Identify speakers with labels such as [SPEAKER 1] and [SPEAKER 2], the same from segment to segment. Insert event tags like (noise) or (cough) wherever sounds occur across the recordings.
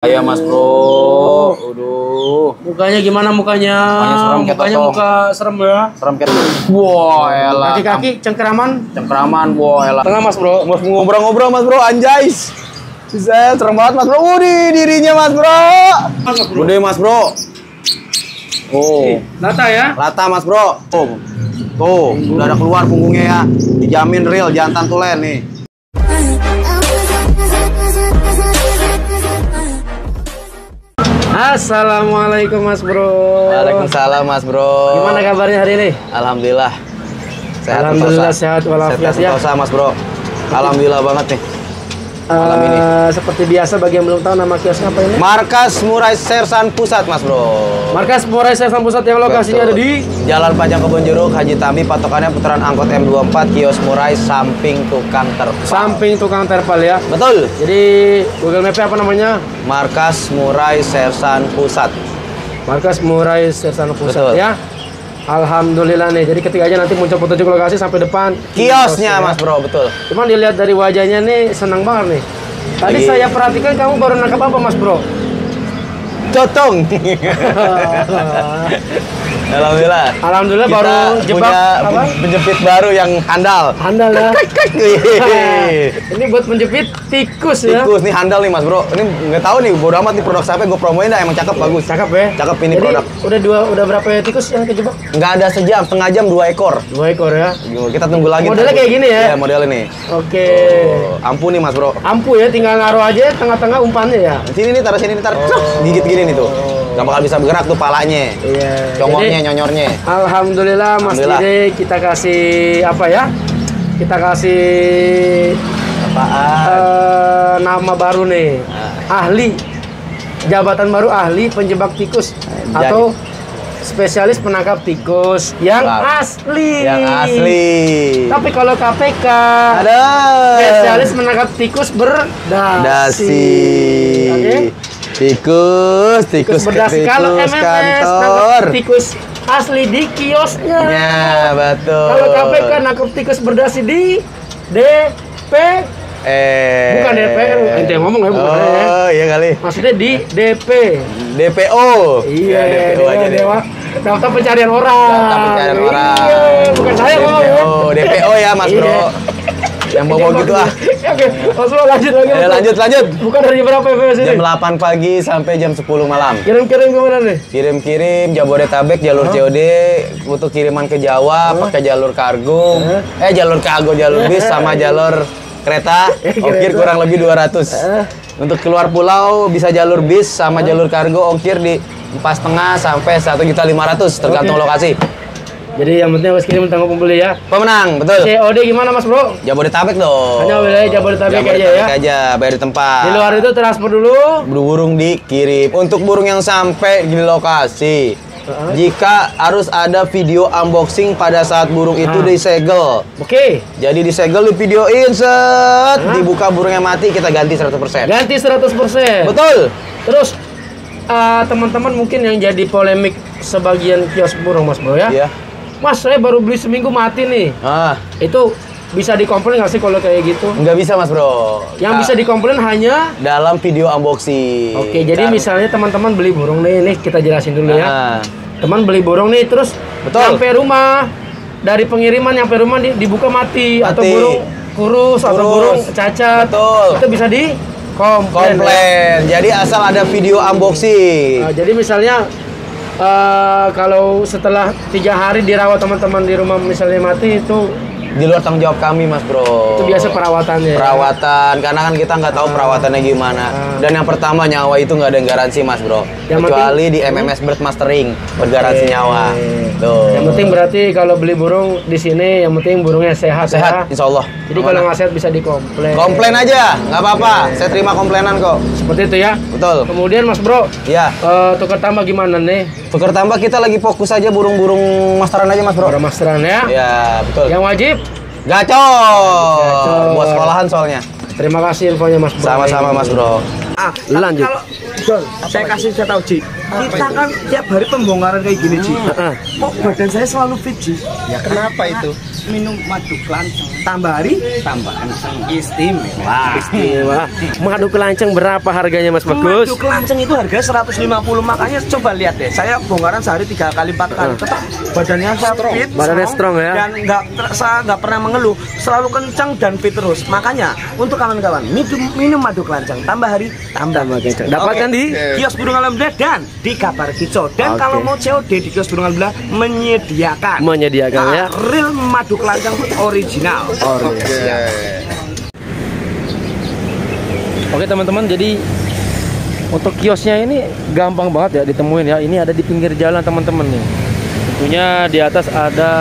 [SPEAKER 1] Iya mas bro, aduh,
[SPEAKER 2] Mukanya gimana mukanya?
[SPEAKER 1] Mukanya serem
[SPEAKER 2] Mukanya muka serem ya.
[SPEAKER 1] serem kayak Wah, elah.
[SPEAKER 2] Kaki-kaki cengkeraman.
[SPEAKER 1] cengkeraman, wah elah.
[SPEAKER 2] Tengah Mas Bro.
[SPEAKER 1] Mas ngobrol-ngobrol mas bro, anjay. Bisa serem banget mas bro. Udih, dirinya mas bro.
[SPEAKER 2] Mas Bro.
[SPEAKER 1] Udah mas bro. Oh,
[SPEAKER 2] Lata ya.
[SPEAKER 1] lata mas bro. Oh, tuh, udah ada keluar punggungnya ya. Dijamin real, jantan tulen nih.
[SPEAKER 2] Assalamualaikum Mas Bro.
[SPEAKER 1] Waalaikumsalam mas bro.
[SPEAKER 2] Gimana kabarnya hari ini?
[SPEAKER 1] Alhamdulillah.
[SPEAKER 2] Alhamdulillah
[SPEAKER 1] sentosa.
[SPEAKER 2] sehat walafiat ya.
[SPEAKER 1] sentosa mas bro. Alhamdulillah banget nih. Malam ini.
[SPEAKER 2] Eh, seperti biasa bagi yang belum tahu nama kiosnya apa ini?
[SPEAKER 1] Markas Murai Sersan Pusat mas bro.
[SPEAKER 2] Markas Murai Sersan Pusat yang lokasinya ada di
[SPEAKER 1] Jalan Panjang Kebon Jeruk, Haji Tambi, patokannya putaran angkot M24, kios Murai, samping tukang terpal.
[SPEAKER 2] samping tukang terpal ya.
[SPEAKER 1] Betul.
[SPEAKER 2] Jadi Google Map apa namanya?
[SPEAKER 1] Markas Murai Sersan Pusat.
[SPEAKER 2] Markas Murai Sersan Pusat
[SPEAKER 1] Betul.
[SPEAKER 2] ya. Alhamdulillah nih. Jadi ketika aja nanti muncul petunjuk lokasi sampai depan
[SPEAKER 1] Kiosnya
[SPEAKER 2] ya.
[SPEAKER 1] mas bro, betul.
[SPEAKER 2] Cuman dilihat dari wajahnya nih senang banget nih. Tadi
[SPEAKER 1] Lagi-
[SPEAKER 2] saya perhatikan kamu baru nangkap apa Mas Bro?
[SPEAKER 1] Cotong. (laughs) Alhamdulillah.
[SPEAKER 2] Alhamdulillah
[SPEAKER 1] Kita
[SPEAKER 2] baru jebak
[SPEAKER 1] punya
[SPEAKER 2] apa?
[SPEAKER 1] penjepit baru yang handal.
[SPEAKER 2] Handal ya. (laughs) Ini buat menjepit tikus ya.
[SPEAKER 1] Tikus nih handal nih mas bro. Ini nggak tahu nih bodo amat nih produk siapa gue promoin dah emang cakep bagus.
[SPEAKER 2] Cakep ya.
[SPEAKER 1] Cakep ini
[SPEAKER 2] Jadi,
[SPEAKER 1] produk.
[SPEAKER 2] Udah dua udah berapa ya tikus yang kejebak?
[SPEAKER 1] Nggak ada sejam, setengah jam dua ekor.
[SPEAKER 2] Dua ekor ya.
[SPEAKER 1] Kita tunggu lagi.
[SPEAKER 2] Modelnya kayak gini ya?
[SPEAKER 1] Iya model ini.
[SPEAKER 2] Oke.
[SPEAKER 1] Oh, ampun nih mas bro.
[SPEAKER 2] Ampuh ya, tinggal naruh aja tengah-tengah umpannya ya.
[SPEAKER 1] Sini nih taruh sini nih taruh. Gigit gini nih tuh. Gak bakal bisa bergerak tuh palanya.
[SPEAKER 2] Iya.
[SPEAKER 1] Congoknya,
[SPEAKER 2] Jadi,
[SPEAKER 1] nyonyornya.
[SPEAKER 2] Alhamdulillah Mas
[SPEAKER 1] Alhamdulillah.
[SPEAKER 2] Dede kita kasih apa ya? Kita kasih
[SPEAKER 1] Apaan?
[SPEAKER 2] eh, nama baru nih. Ahli. Jabatan baru ahli penjebak tikus
[SPEAKER 1] Jadi.
[SPEAKER 2] atau spesialis penangkap tikus yang asli.
[SPEAKER 1] Yang asli.
[SPEAKER 2] Tapi kalau KPK
[SPEAKER 1] Ada.
[SPEAKER 2] spesialis menangkap tikus berdasi.
[SPEAKER 1] Dasi.
[SPEAKER 2] Oke.
[SPEAKER 1] Tikus, tikus,
[SPEAKER 2] Tikus. Kalau
[SPEAKER 1] tikus
[SPEAKER 2] MMS
[SPEAKER 1] kantor.
[SPEAKER 2] tikus asli di kiosnya.
[SPEAKER 1] Ya, betul.
[SPEAKER 2] Kalau KPK nangkap tikus berdasi di DP
[SPEAKER 1] Eh.
[SPEAKER 2] Bukan DPR, ente yang ngomong ya, bukan ya.
[SPEAKER 1] Oh, iya kali.
[SPEAKER 2] maksudnya di DP.
[SPEAKER 1] DPO.
[SPEAKER 2] Iya,
[SPEAKER 1] Ya, DPO aja deh.
[SPEAKER 2] Daftar pencarian orang.
[SPEAKER 1] Daftar pencarian
[SPEAKER 2] Iya,
[SPEAKER 1] orang.
[SPEAKER 2] bukan saya ngomong ya.
[SPEAKER 1] DPO, DPO ya, Mas Bro.
[SPEAKER 2] Iya.
[SPEAKER 1] Yang bawa gitu ah. (laughs)
[SPEAKER 2] Oke, Mas Bro lanjut lagi.
[SPEAKER 1] Ya, lanjut, lanjut.
[SPEAKER 2] Bukan dari berapa ya sini?
[SPEAKER 1] Jam 8 pagi sampai jam 10 malam.
[SPEAKER 2] Kirim-kirim ke mana nih?
[SPEAKER 1] Kirim-kirim Jabodetabek jalur COD untuk kiriman ke Jawa pakai jalur kargo. Eh jalur kargo, jalur bis sama jalur kereta. (laughs) Ongkir kurang lebih 200. Untuk keluar pulau bisa jalur bis sama jalur kargo ongkir di empat setengah sampai satu juta lima ratus tergantung
[SPEAKER 2] Oke.
[SPEAKER 1] lokasi.
[SPEAKER 2] Jadi yang penting harus kirim tanggung pembeli ya.
[SPEAKER 1] Pemenang, betul.
[SPEAKER 2] COD gimana Mas Bro?
[SPEAKER 1] Jabodetabek dong.
[SPEAKER 2] Hanya wilayah Jabodetabek aja ya.
[SPEAKER 1] aja, bayar di tempat.
[SPEAKER 2] Di luar itu transfer dulu.
[SPEAKER 1] burung dikirim untuk burung yang sampai di lokasi jika harus ada video unboxing pada saat burung itu
[SPEAKER 2] Ah.
[SPEAKER 1] disegel
[SPEAKER 2] Oke.
[SPEAKER 1] jadi disegel di videoin set dibuka burungnya mati kita ganti 100%
[SPEAKER 2] Ganti 100%.
[SPEAKER 1] betul
[SPEAKER 2] Terus eh, teman-teman mungkin yang jadi polemik sebagian kios burung Mas Bro ya.
[SPEAKER 1] Iya.
[SPEAKER 2] Mas, saya baru beli seminggu mati nih.
[SPEAKER 1] ah
[SPEAKER 2] Itu bisa dikomplain nggak sih kalau kayak gitu?
[SPEAKER 1] nggak bisa mas bro
[SPEAKER 2] Yang
[SPEAKER 1] Nah,
[SPEAKER 2] bisa dikomplain hanya
[SPEAKER 1] dalam video unboxing
[SPEAKER 2] Oke, jadi
[SPEAKER 1] Tar-
[SPEAKER 2] misalnya teman-teman beli burung nih, nih kita jelasin dulu ya.
[SPEAKER 1] Ah,
[SPEAKER 2] Teman beli burung nih terus
[SPEAKER 1] Betul.
[SPEAKER 2] sampai rumah dari pengiriman nyampe rumah di- dibuka mati, atau
[SPEAKER 1] Mati.
[SPEAKER 2] burung kurus, atau
[SPEAKER 1] Kurus.
[SPEAKER 2] burung cacat.
[SPEAKER 1] Betul.
[SPEAKER 2] Itu bisa di komplain. ya.
[SPEAKER 1] komplain jadi asal ada video unboxing
[SPEAKER 2] Nah, jadi misalnya eh, kalau setelah tiga hari dirawat teman-teman di rumah misalnya mati itu
[SPEAKER 1] di luar tanggung jawab kami mas bro.
[SPEAKER 2] Itu biasa perawatannya. ya.
[SPEAKER 1] perawatan. Karena kan kita nggak tahu perawatannya gimana.
[SPEAKER 2] Ah.
[SPEAKER 1] dan yang pertama nyawa itu nggak ada yang garansi mas bro.
[SPEAKER 2] Yang
[SPEAKER 1] kecuali di MMS Bird Mastering bergaransi
[SPEAKER 2] Oke.
[SPEAKER 1] nyawa. Tuh.
[SPEAKER 2] Yang penting berarti kalau beli burung di sini yang penting burungnya sehat,
[SPEAKER 1] sehat
[SPEAKER 2] ya.
[SPEAKER 1] insya Allah
[SPEAKER 2] Jadi kalau nggak sehat bisa dikomplain.
[SPEAKER 1] komplain aja. Nggak apa-apa. Saya terima komplainan kok.
[SPEAKER 2] Seperti itu ya.
[SPEAKER 1] betul.
[SPEAKER 2] Kemudian Mas Bro,
[SPEAKER 1] ya
[SPEAKER 2] eh, tukar tambah gimana nih?
[SPEAKER 1] tukar tambah kita lagi fokus aja burung-burung masteran aja mas bro.
[SPEAKER 2] Orang masteran ya.
[SPEAKER 1] ya betul.
[SPEAKER 2] Yang wajib,
[SPEAKER 1] gacor
[SPEAKER 2] Gacor.
[SPEAKER 1] buat sekolahan soalnya
[SPEAKER 2] terima kasih infonya Mas Bro.
[SPEAKER 1] sama-sama mas bro
[SPEAKER 3] Ah,
[SPEAKER 2] Lanjut.
[SPEAKER 3] Kalau Don, saya kasih saya tahu Ji. Kita kan tiap hari pembongkaran kayak gini Ji.
[SPEAKER 2] Heeh.
[SPEAKER 3] Kok badan saya selalu fit Ji?
[SPEAKER 4] Ya kenapa itu?
[SPEAKER 3] minum madu kelanceng. Tambah hari, tambah kenceng. Istimewa.
[SPEAKER 2] Istimewa. Madu kelanceng berapa harganya Mas Bagus?
[SPEAKER 3] Madu kelanceng itu harga 150 makanya coba lihat deh. Saya bongkaran sehari tiga kali empat kali. Tetap badannya saya fit,
[SPEAKER 2] Badannya strong ya?
[SPEAKER 3] dan nggak saya nggak pernah mengeluh. Selalu kencang dan fit terus. Makanya untuk kawan-kawan minum, minum madu kelanceng. Tambah hari, tambah
[SPEAKER 2] kencang. Dapatkan
[SPEAKER 3] Oke.
[SPEAKER 2] di
[SPEAKER 3] kios burung alhamdulillah dan di kabar kicau. Dan
[SPEAKER 2] Oke.
[SPEAKER 3] kalau mau COD di kios burung alhamdulillah menyediakan
[SPEAKER 2] menyediakan ya.
[SPEAKER 3] Ah, real madu kelanceng original.
[SPEAKER 2] Oke teman-teman, jadi untuk kiosnya ini gampang banget ya ditemuin ya. Ini ada di pinggir jalan teman-teman nih. Tentunya di atas ada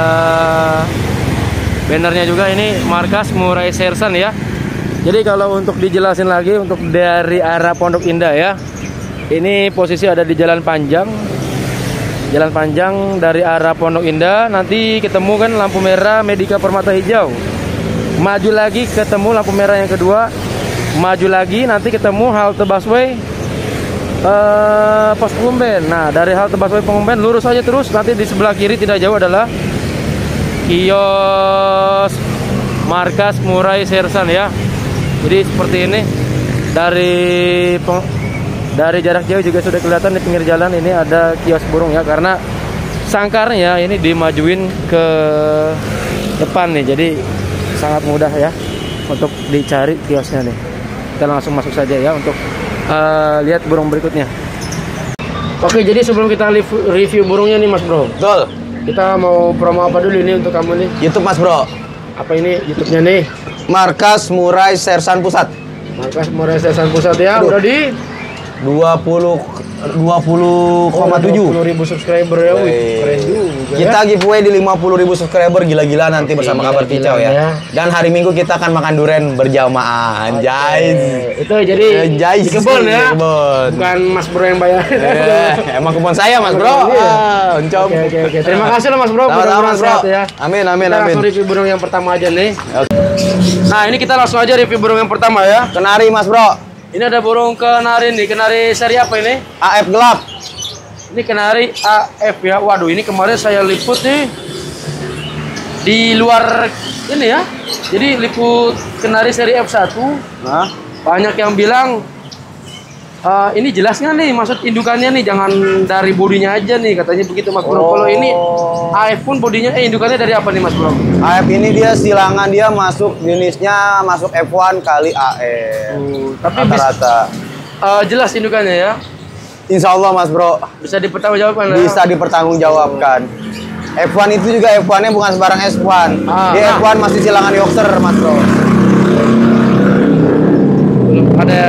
[SPEAKER 2] bannernya juga ini markas Murai Sersan ya. Jadi kalau untuk dijelasin lagi untuk dari arah Pondok Indah ya. Ini posisi ada di Jalan Panjang. Jalan Panjang dari arah Pondok Indah nanti ketemu kan lampu merah Medika Permata Hijau. Maju lagi ketemu lampu merah yang kedua. Maju lagi nanti ketemu halte busway eh pos Pengumben. Nah, dari halte busway Pengumben lurus aja terus nanti di sebelah kiri tidak jauh adalah kios markas Murai Sersan ya. Jadi seperti ini dari dari jarak jauh juga sudah kelihatan di pinggir jalan ini ada kios burung ya karena sangkarnya ini dimajuin ke depan nih. Jadi sangat mudah ya untuk dicari kiosnya nih. Kita langsung masuk saja ya untuk eh, lihat burung berikutnya. Oke, jadi sebelum kita review, review burungnya nih Mas Bro,
[SPEAKER 1] Betul.
[SPEAKER 2] kita mau promo apa dulu ini untuk kamu nih?
[SPEAKER 1] YouTube Mas Bro.
[SPEAKER 2] Apa ini YouTube-nya nih?
[SPEAKER 1] Markas Murai Sersan Pusat.
[SPEAKER 2] Markas Murai Sesan Pusat ya,
[SPEAKER 1] Aduh.
[SPEAKER 2] udah di
[SPEAKER 1] 20 20,7.
[SPEAKER 2] 20 ribu subscriber ya, wih, keren juga
[SPEAKER 1] Kita
[SPEAKER 2] ya.
[SPEAKER 1] giveaway di 50 ribu subscriber gila-gila nanti
[SPEAKER 2] Oke,
[SPEAKER 1] bersama kabar kicau
[SPEAKER 2] ya.
[SPEAKER 1] ya. Dan hari Minggu kita akan makan duren berjamaah. Anjay.
[SPEAKER 2] Eh, itu jadi
[SPEAKER 1] Anjay.
[SPEAKER 2] di kebun ya,
[SPEAKER 1] Di kebun.
[SPEAKER 2] bukan Mas Bro yang bayar.
[SPEAKER 1] Eh, emang kebun saya Mas Bro. Ah.
[SPEAKER 2] Oke oke oke. Terima kasih loh Mas Bro. Mudah-mudahan
[SPEAKER 1] Mas Bro.
[SPEAKER 2] ya.
[SPEAKER 1] Amin amin
[SPEAKER 2] Kita
[SPEAKER 1] amin.
[SPEAKER 2] langsung review burung yang pertama aja nih. Nah ini kita langsung aja review burung yang pertama ya.
[SPEAKER 1] Kenari Mas Bro.
[SPEAKER 2] Ini ada burung kenari nih. Kenari seri apa ini?
[SPEAKER 1] AF gelap.
[SPEAKER 2] Ini kenari AF ya. Waduh ini kemarin saya liput nih di luar ini ya. Jadi liput kenari seri F1
[SPEAKER 1] Nah,
[SPEAKER 2] banyak yang bilang "Eh, ini jelas nggak nih maksud indukannya nih jangan dari bodinya aja nih katanya begitu Mas Bro. Kalau ini AF pun bodinya eh indukannya dari apa nih Mas Bro?
[SPEAKER 1] AF ini dia silangan dia masuk jenisnya masuk F1 kali AF.
[SPEAKER 2] tapi bis-
[SPEAKER 1] Rata-rata.
[SPEAKER 2] Eh, jelas indukannya ya.
[SPEAKER 1] Insya Allah Mas Bro
[SPEAKER 2] Bisa dipertanggungjawabkan ya.
[SPEAKER 1] bisa dipertanggungjawabkan. F1 itu juga F1-nya bukan sembarang S1.
[SPEAKER 2] Ah,
[SPEAKER 1] Dia
[SPEAKER 2] nah.
[SPEAKER 1] F1 masih silangan Yorkshire Mas Bro.
[SPEAKER 2] Ada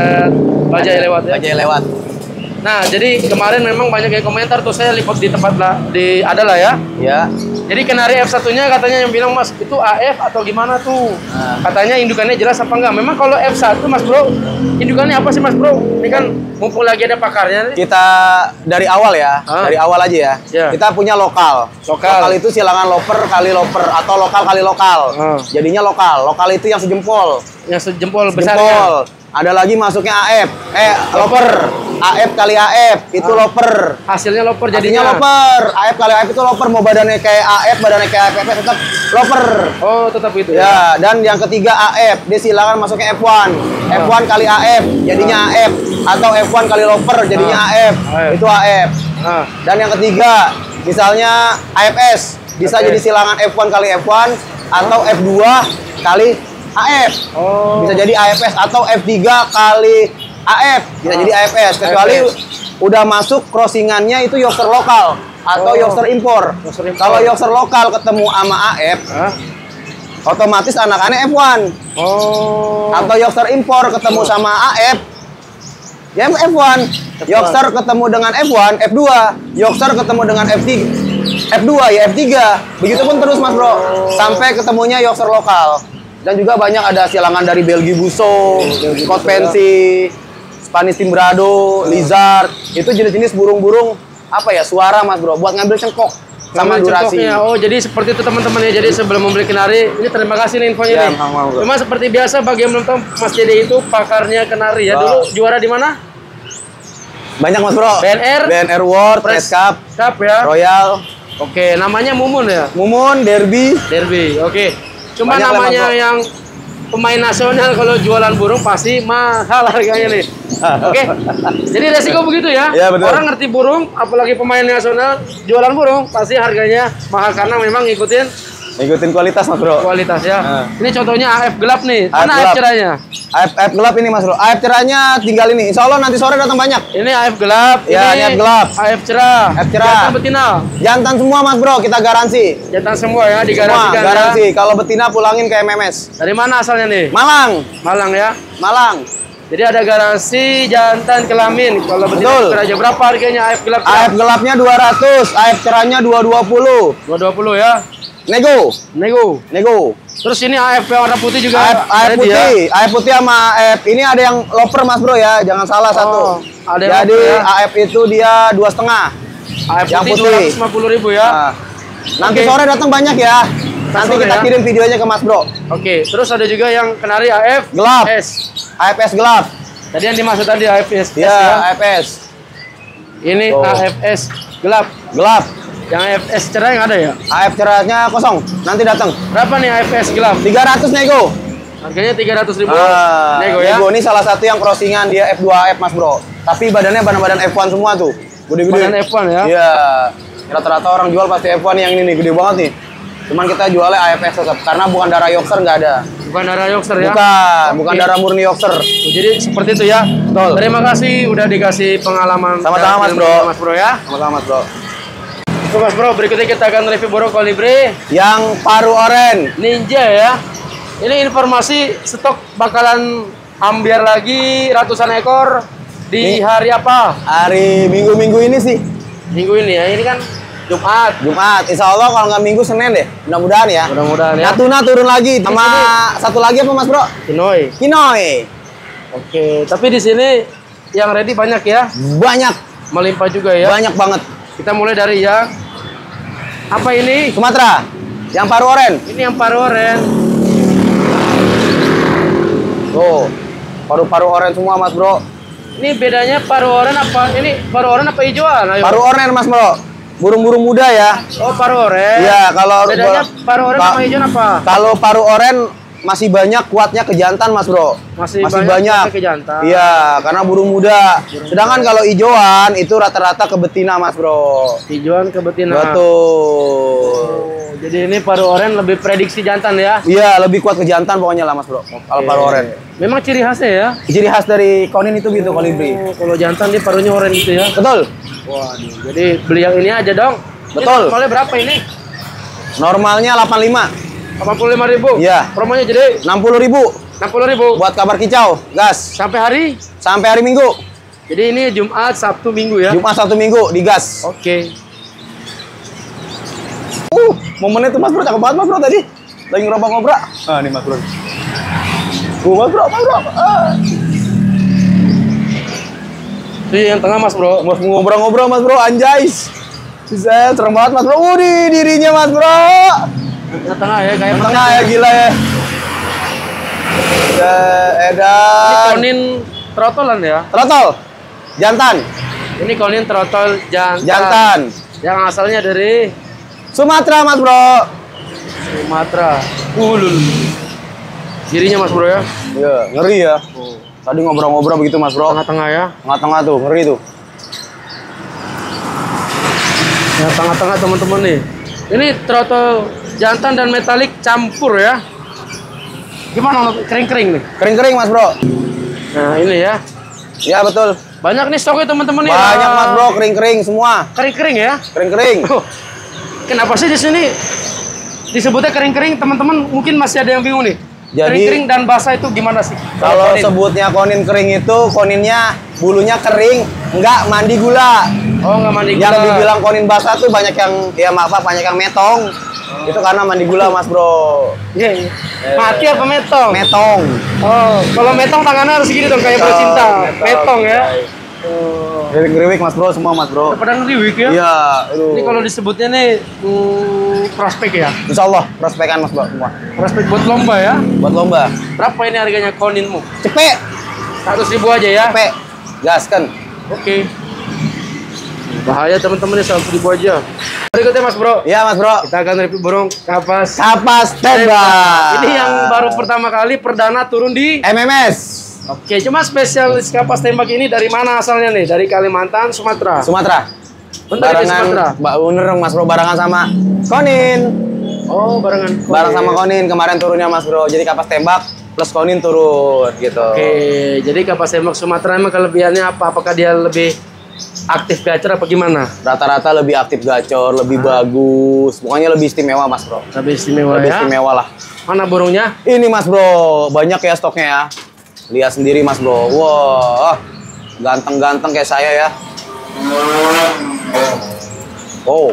[SPEAKER 2] bajai lewat ya.
[SPEAKER 1] Aja lewat.
[SPEAKER 2] Nah, jadi kemarin memang banyak yang komentar tuh saya liput di tempat lah di adalah ya.
[SPEAKER 1] Ya.
[SPEAKER 2] Jadi kenari F1-nya katanya yang bilang Mas itu AF atau gimana tuh?
[SPEAKER 1] Nah.
[SPEAKER 2] Katanya indukannya jelas apa enggak? Memang kalau F1 Mas Bro, indukannya apa sih Mas Bro? Ini kan mumpung lagi ada pakarnya nih.
[SPEAKER 1] Kita dari awal ya,
[SPEAKER 2] Ah.
[SPEAKER 1] dari awal aja ya.
[SPEAKER 2] Ya.
[SPEAKER 1] Kita punya lokal.
[SPEAKER 2] Lokal.
[SPEAKER 1] itu silangan loper kali loper atau lokal kali lokal.
[SPEAKER 2] Ah.
[SPEAKER 1] Jadinya lokal. Lokal itu yang sejempol.
[SPEAKER 2] Yang sejempol besarnya.
[SPEAKER 1] Jempol. Ada lagi masuknya AF. Eh, loper. AF kali AF itu
[SPEAKER 2] Ah.
[SPEAKER 1] loper.
[SPEAKER 2] Hasilnya loper
[SPEAKER 1] Jadinya loper. AF kali AF itu loper. Mau badannya kayak AF, badannya kayak AF, tetap loper.
[SPEAKER 2] Oh, tetap itu
[SPEAKER 1] Ya, dan yang ketiga AF, dia silangan masuknya F1. F1 kali AF, jadinya AF. Atau F1 kali loper, jadinya
[SPEAKER 2] Ah.
[SPEAKER 1] AF.
[SPEAKER 2] AF.
[SPEAKER 1] Itu AF.
[SPEAKER 2] Nah,
[SPEAKER 1] Dan yang ketiga, misalnya AFS, bisa
[SPEAKER 2] Oke.
[SPEAKER 1] jadi silangan F1 kali F1 atau F2 kali AF.
[SPEAKER 2] oh.
[SPEAKER 1] Bisa jadi AFS atau F3 kali AF. Bisa
[SPEAKER 2] Ah.
[SPEAKER 1] jadi AFS kecuali
[SPEAKER 2] AFS.
[SPEAKER 1] udah masuk crossingannya itu Yorkshire lokal atau
[SPEAKER 2] Oh.
[SPEAKER 1] Yorkshire impor. Kalau Yorkshire lokal ketemu sama AF,
[SPEAKER 2] Hah?
[SPEAKER 1] otomatis anakannya F1
[SPEAKER 2] Oh.
[SPEAKER 1] atau Yorkshire impor ketemu sama AF ya F1 Yorkshire ketemu dengan F1 F2 Yorkshire ketemu dengan F3 F2 ya F3 begitupun terus mas bro sampai ketemunya Yorkshire lokal dan juga banyak ada silangan dari Belgi Buso, Scott Fancy, Spanish Timbrado, Lizard itu jenis-jenis burung-burung apa ya suara mas bro buat ngambil cengkok sama durasi
[SPEAKER 2] cengkoknya. Oh, jadi seperti itu teman-teman ya. Jadi sebelum membeli kenari, ini terima kasih nih infonya
[SPEAKER 1] Ya,
[SPEAKER 2] nih. Cuma seperti biasa bagi yang belum tahu Mas Dede itu pakarnya kenari ya. Dulu juara di mana?
[SPEAKER 1] banyak mas bro
[SPEAKER 2] BNR,
[SPEAKER 1] BNR World
[SPEAKER 2] Press
[SPEAKER 1] Cup
[SPEAKER 2] Cup ya.
[SPEAKER 1] Royal
[SPEAKER 2] Oke, namanya Mumun ya?
[SPEAKER 1] Mumun, Derby.
[SPEAKER 2] Derby. Oke. Cuma
[SPEAKER 1] Banyak
[SPEAKER 2] namanya
[SPEAKER 1] Bro.
[SPEAKER 2] yang pemain nasional kalau jualan burung pasti mahal harganya nih. (laughs) Oke. Jadi resiko begitu ya.
[SPEAKER 1] Betul.
[SPEAKER 2] Orang ngerti burung, apalagi pemain nasional jualan burung pasti harganya mahal karena memang ngikutin
[SPEAKER 1] Ikutin kualitas Mas Bro.
[SPEAKER 2] kualitas ya.
[SPEAKER 1] Ah.
[SPEAKER 2] Ini contohnya AF gelap nih.
[SPEAKER 1] AF
[SPEAKER 2] Mana AF
[SPEAKER 1] gelap.
[SPEAKER 2] cerahnya?
[SPEAKER 1] AF, AF gelap ini Mas Bro. AF cerahnya tinggal ini. Insya Allah nanti sore datang banyak.
[SPEAKER 2] Ini AF gelap.
[SPEAKER 1] Ya, ini AF gelap.
[SPEAKER 2] AF cerah.
[SPEAKER 1] AF cerah.
[SPEAKER 2] Jantan betina.
[SPEAKER 1] Jantan semua Mas Bro, kita garansi.
[SPEAKER 2] Jantan semua ya
[SPEAKER 1] Semua
[SPEAKER 2] digaransikan
[SPEAKER 1] garansi.
[SPEAKER 2] ya.
[SPEAKER 1] Kalau betina pulangin ke MMS.
[SPEAKER 2] Dari mana asalnya nih?
[SPEAKER 1] Malang,
[SPEAKER 2] Malang ya.
[SPEAKER 1] Malang.
[SPEAKER 2] Jadi ada garansi jantan kelamin. Kalau
[SPEAKER 1] Betul.
[SPEAKER 2] aja berapa harganya AF gelap?
[SPEAKER 1] AF gelapnya 200, AF cerahnya 220.
[SPEAKER 2] 220 ya.
[SPEAKER 1] Nego,
[SPEAKER 2] Nego.
[SPEAKER 1] nego.
[SPEAKER 2] Terus ini AF warna putih juga
[SPEAKER 1] AF, AF putih,
[SPEAKER 2] ya.
[SPEAKER 1] AF putih sama AF ini ada yang loper Mas Bro ya, jangan salah satu.
[SPEAKER 2] ada
[SPEAKER 1] Jadi
[SPEAKER 2] ya.
[SPEAKER 1] AF itu dia dua setengah.
[SPEAKER 2] AF
[SPEAKER 1] yang
[SPEAKER 2] putih,
[SPEAKER 1] putih.
[SPEAKER 2] 250 ribu ya.
[SPEAKER 1] Nah, nanti
[SPEAKER 2] Oke.
[SPEAKER 1] sore datang banyak ya. Nanti
[SPEAKER 2] sore
[SPEAKER 1] kita
[SPEAKER 2] ya.
[SPEAKER 1] kirim videonya ke Mas Bro.
[SPEAKER 2] Oke. Terus ada juga yang kenari AF
[SPEAKER 1] Gelap.
[SPEAKER 2] S.
[SPEAKER 1] AFS gelap.
[SPEAKER 2] Tadi yang dimaksud tadi AFS
[SPEAKER 1] Ya,
[SPEAKER 2] ya.
[SPEAKER 1] AFS.
[SPEAKER 2] Ini
[SPEAKER 1] Oh.
[SPEAKER 2] AFS gelap.
[SPEAKER 1] Gelap.
[SPEAKER 2] Yang AFS cerah yang ada ya?
[SPEAKER 1] AF cerahnya kosong. Nanti datang.
[SPEAKER 2] Berapa nih AFS gelap?
[SPEAKER 1] 300 nego.
[SPEAKER 2] Harganya 300 ribu.
[SPEAKER 1] Ah,
[SPEAKER 2] Nego ya.
[SPEAKER 1] Nego ini salah satu yang crossingan dia F2F Mas Bro. Tapi badannya badan-badan F1 semua tuh. Gede-gede.
[SPEAKER 2] Badan F1 ya?
[SPEAKER 1] Iya. Rata-rata orang jual pasti F1 yang ini nih, gede banget nih. Cuman kita jualnya AFS tetap karena bukan darah Yorkshire nggak ada.
[SPEAKER 2] Bukan darah Yorkshire ya?
[SPEAKER 1] Bukan, bukan darah murni Yorkshire.
[SPEAKER 2] Jadi seperti itu ya.
[SPEAKER 1] Betul.
[SPEAKER 2] Terima kasih udah dikasih pengalaman.
[SPEAKER 1] Sama-sama, Mas Bro.
[SPEAKER 2] Mas Bro ya.
[SPEAKER 1] Sama-sama Mas Bro.
[SPEAKER 2] Oke Mas Bro, berikutnya kita akan review burung kolibri
[SPEAKER 1] Yang paru oren.
[SPEAKER 2] ninja ya. Ini informasi stok bakalan ambiar lagi ratusan ekor di
[SPEAKER 1] Nih.
[SPEAKER 2] hari apa?
[SPEAKER 1] Hari Minggu-minggu ini sih.
[SPEAKER 2] Minggu ini ya. Ini kan Jumat.
[SPEAKER 1] Jumat. Insya Allah kalau nggak Minggu Senin deh. Mudah-mudahan ya.
[SPEAKER 2] Mudah-mudahan ya.
[SPEAKER 1] Natuna turun lagi. Sama satu lagi apa Mas Bro?
[SPEAKER 2] Kinoy.
[SPEAKER 1] Kinoy.
[SPEAKER 2] Oke, tapi di sini yang ready banyak ya.
[SPEAKER 1] Banyak.
[SPEAKER 2] Melimpah juga ya.
[SPEAKER 1] Banyak banget.
[SPEAKER 2] Kita mulai dari yang apa ini?
[SPEAKER 1] Sumatera. Yang paru oren.
[SPEAKER 2] Ini yang paru oren.
[SPEAKER 1] Tuh. Paru-paru oren semua Mas Bro.
[SPEAKER 2] Ini bedanya paru oren apa? Ini paru oren apa hijauan? Ayo.
[SPEAKER 1] Paru oren Mas Bro. Burung-burung muda ya.
[SPEAKER 2] Oh, paru oren.
[SPEAKER 1] Iya, kalau
[SPEAKER 2] bedanya paru oren sama hijauan apa?
[SPEAKER 1] Kalau paru oren masih banyak kuatnya ke jantan Mas Bro.
[SPEAKER 2] Masih banyak kuatnya ke jantan.
[SPEAKER 1] Iya, karena burung muda. Sedangkan kalau hijauan itu rata-rata ke betina Mas Bro.
[SPEAKER 2] Hijauan ke betina.
[SPEAKER 1] Betul.
[SPEAKER 2] Oh, jadi ini paru oren lebih prediksi jantan ya.
[SPEAKER 1] Iya, lebih kuat ke jantan pokoknya lah Mas Bro. Kalau paru oren.
[SPEAKER 2] Memang ciri khasnya ya.
[SPEAKER 1] Ciri khas dari konin itu gitu kolibri.
[SPEAKER 2] Oh, kalau jantan dia parunya oren gitu ya.
[SPEAKER 1] Betul.
[SPEAKER 2] Waduh, jadi beli yang ini aja dong.
[SPEAKER 1] Betul.
[SPEAKER 2] Ini normalnya berapa ini?
[SPEAKER 1] Normalnya 85,
[SPEAKER 2] 85 ribu.
[SPEAKER 1] Iya.
[SPEAKER 2] Promonya jadi
[SPEAKER 1] 60 ribu
[SPEAKER 2] 60 ribu.
[SPEAKER 1] buat kabar kicau, gas.
[SPEAKER 2] Sampai hari.
[SPEAKER 1] Sampai hari Minggu.
[SPEAKER 2] Jadi ini Jumat, Sabtu, Minggu ya.
[SPEAKER 1] Jumat satu Minggu digas.
[SPEAKER 2] Oke.
[SPEAKER 1] Uh, momennya tuh Mas Bro cakep banget Mas Bro tadi. Lagi ngerobak ngobrak. Ah, nih Mas Bro. Uh, Mas Bro, Mas Bro. Ah.
[SPEAKER 2] Ini yang tengah Mas Bro.
[SPEAKER 1] Mas ngobrol-ngobrol Mas Bro, anjais. Bisa serem banget Mas Bro. Uh, di dirinya Mas Bro.
[SPEAKER 2] Tengah ya kayak
[SPEAKER 1] tengah ya gila ya. Ya,
[SPEAKER 2] Ini
[SPEAKER 1] edan.
[SPEAKER 2] konin trotolan ya.
[SPEAKER 1] Trotol. Jantan.
[SPEAKER 2] Ini konin trotol jantan.
[SPEAKER 1] Jantan.
[SPEAKER 2] Yang asalnya dari
[SPEAKER 1] Sumatera Mas Bro.
[SPEAKER 2] Sumatera. Ulul. Kirinya Mas Bro ya.
[SPEAKER 1] Iya, ngeri ya. Tadi ngobrol-ngobrol begitu Mas Bro.
[SPEAKER 2] Tengah-tengah ya.
[SPEAKER 1] Tengah-tengah tuh, ngeri tuh.
[SPEAKER 2] Yang tengah-tengah teman-teman nih. Ini trotol jantan dan metalik campur ya. Gimana kering-kering nih?
[SPEAKER 1] Kering-kering Mas Bro.
[SPEAKER 2] Nah, ini ya.
[SPEAKER 1] Ya betul.
[SPEAKER 2] Banyak nih stoknya teman-teman nih.
[SPEAKER 1] Banyak Mas Bro, kering-kering semua.
[SPEAKER 2] Kering-kering ya.
[SPEAKER 1] Kering-kering.
[SPEAKER 2] Oh, kenapa sih di sini disebutnya kering-kering? Teman-teman mungkin masih ada yang bingung nih.
[SPEAKER 1] Jadi-
[SPEAKER 2] kering-kering dan basah itu gimana sih?
[SPEAKER 1] Kalau
[SPEAKER 2] konin?
[SPEAKER 1] sebutnya konin kering itu koninnya bulunya kering, enggak mandi gula.
[SPEAKER 2] Oh nggak mandi
[SPEAKER 1] Yang
[SPEAKER 2] gula.
[SPEAKER 1] dibilang konin basah tuh banyak yang ya maaf Pak, banyak yang metong. Itu karena mandi gula Mas Bro.
[SPEAKER 2] Iya, iya. mati apa metong?
[SPEAKER 1] Metong.
[SPEAKER 2] oh, kalau metong tangannya harus gini dong kayak
[SPEAKER 1] Metong,
[SPEAKER 2] bercinta.
[SPEAKER 1] metong.
[SPEAKER 2] Metong ya. Oh.
[SPEAKER 1] Geriwik-geriwik Mas Bro semua Mas Bro.
[SPEAKER 2] Padang riwik ya.
[SPEAKER 1] Iya.
[SPEAKER 2] Ini kalau disebutnya nih prospek ya.
[SPEAKER 1] Insya Allah prospekan Mas Bro semua.
[SPEAKER 2] Prospek buat lomba ya.
[SPEAKER 1] Buat lomba.
[SPEAKER 2] Berapa ini harganya koninmu?
[SPEAKER 1] Cepet,
[SPEAKER 2] 100 ribu aja ya.
[SPEAKER 1] cepet. Gaskan.
[SPEAKER 2] Oke. Bahaya teman-teman ini 100 ribu aja. Berikutnya Mas Bro.
[SPEAKER 1] Iya Mas Bro.
[SPEAKER 2] Kita akan review burung kapas.
[SPEAKER 1] Kapas tembak.
[SPEAKER 2] Ini yang baru pertama kali perdana turun di
[SPEAKER 1] MMS
[SPEAKER 2] Oke, cuma spesialis kapas tembak ini dari mana asalnya nih? Dari Kalimantan, Sumatera.
[SPEAKER 1] Sumatera.
[SPEAKER 2] Bener dari Sumatera.
[SPEAKER 1] Mbak dong Mas Bro barengan sama Konin.
[SPEAKER 2] Oh, barengan.
[SPEAKER 1] Bareng sama Konin kemarin turunnya Mas Bro. Jadi kapas tembak plus Konin turun gitu.
[SPEAKER 2] Oke, jadi kapas tembak Sumatera emang kelebihannya apa? Apakah dia lebih aktif gacor apa gimana?
[SPEAKER 1] Rata-rata lebih aktif gacor, lebih bagus. Pokoknya lebih istimewa Mas Bro.
[SPEAKER 2] Lebih istimewa
[SPEAKER 1] Lebih
[SPEAKER 2] ya.
[SPEAKER 1] istimewa lah.
[SPEAKER 2] Mana burungnya?
[SPEAKER 1] Ini Mas Bro, banyak ya stoknya ya. Lihat sendiri Mas Bro. Wah, ganteng-ganteng kayak saya ya. Oh.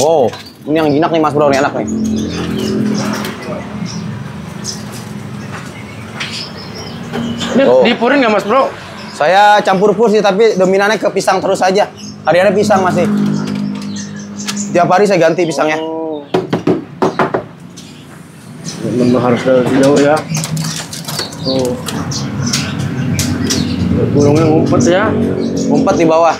[SPEAKER 1] Oh, ini yang jinak nih Mas Bro, nih enak nih. Oh.
[SPEAKER 2] dipurin nggak Mas Bro?
[SPEAKER 1] Saya campur pur sih, tapi dominannya ke pisang terus aja. Hariannya pisang masih. Tiap hari saya ganti pisangnya.
[SPEAKER 2] Oh. Memang harus dari jauh ya. Oh. Burungnya ngumpet ya.
[SPEAKER 1] Ngumpet di bawah.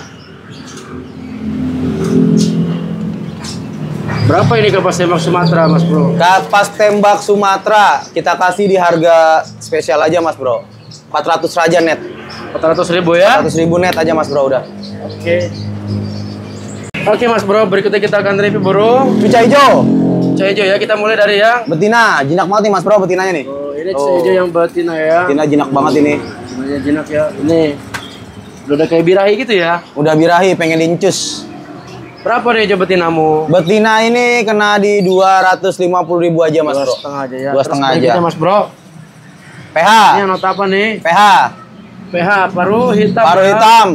[SPEAKER 2] Berapa ini kapas tembak Sumatera Mas Bro?
[SPEAKER 1] Kapas tembak Sumatera kita kasih di harga spesial aja Mas Bro. 400 aja net.
[SPEAKER 2] 400 ribu ya.
[SPEAKER 1] 400 ribu net aja Mas Bro udah.
[SPEAKER 2] Oke. Oke Mas Bro, berikutnya kita akan review burung
[SPEAKER 1] Cuca hijau,
[SPEAKER 2] cuca hijau ya. Kita mulai dari yang
[SPEAKER 1] betina, jinak banget nih Mas Bro betinanya nih.
[SPEAKER 2] Oh, ini
[SPEAKER 1] Oh.
[SPEAKER 2] cuca hijau yang betina ya.
[SPEAKER 1] Betina jinak banget ini.
[SPEAKER 2] Betinanya jinak ya. Ini udah kayak birahi gitu ya.
[SPEAKER 1] Udah birahi pengen dincus.
[SPEAKER 2] Berapa nih hijau betinamu?
[SPEAKER 1] Betina ini kena di 250 ribu aja Mas
[SPEAKER 2] Dua
[SPEAKER 1] Bro.
[SPEAKER 2] setengah aja ya.
[SPEAKER 1] Dua setengah aja.
[SPEAKER 2] Mas Bro.
[SPEAKER 1] PH,
[SPEAKER 2] Ini nota apa nih?
[SPEAKER 1] PH,
[SPEAKER 2] PH paru hitam.
[SPEAKER 1] paru
[SPEAKER 2] ya.
[SPEAKER 1] hitam.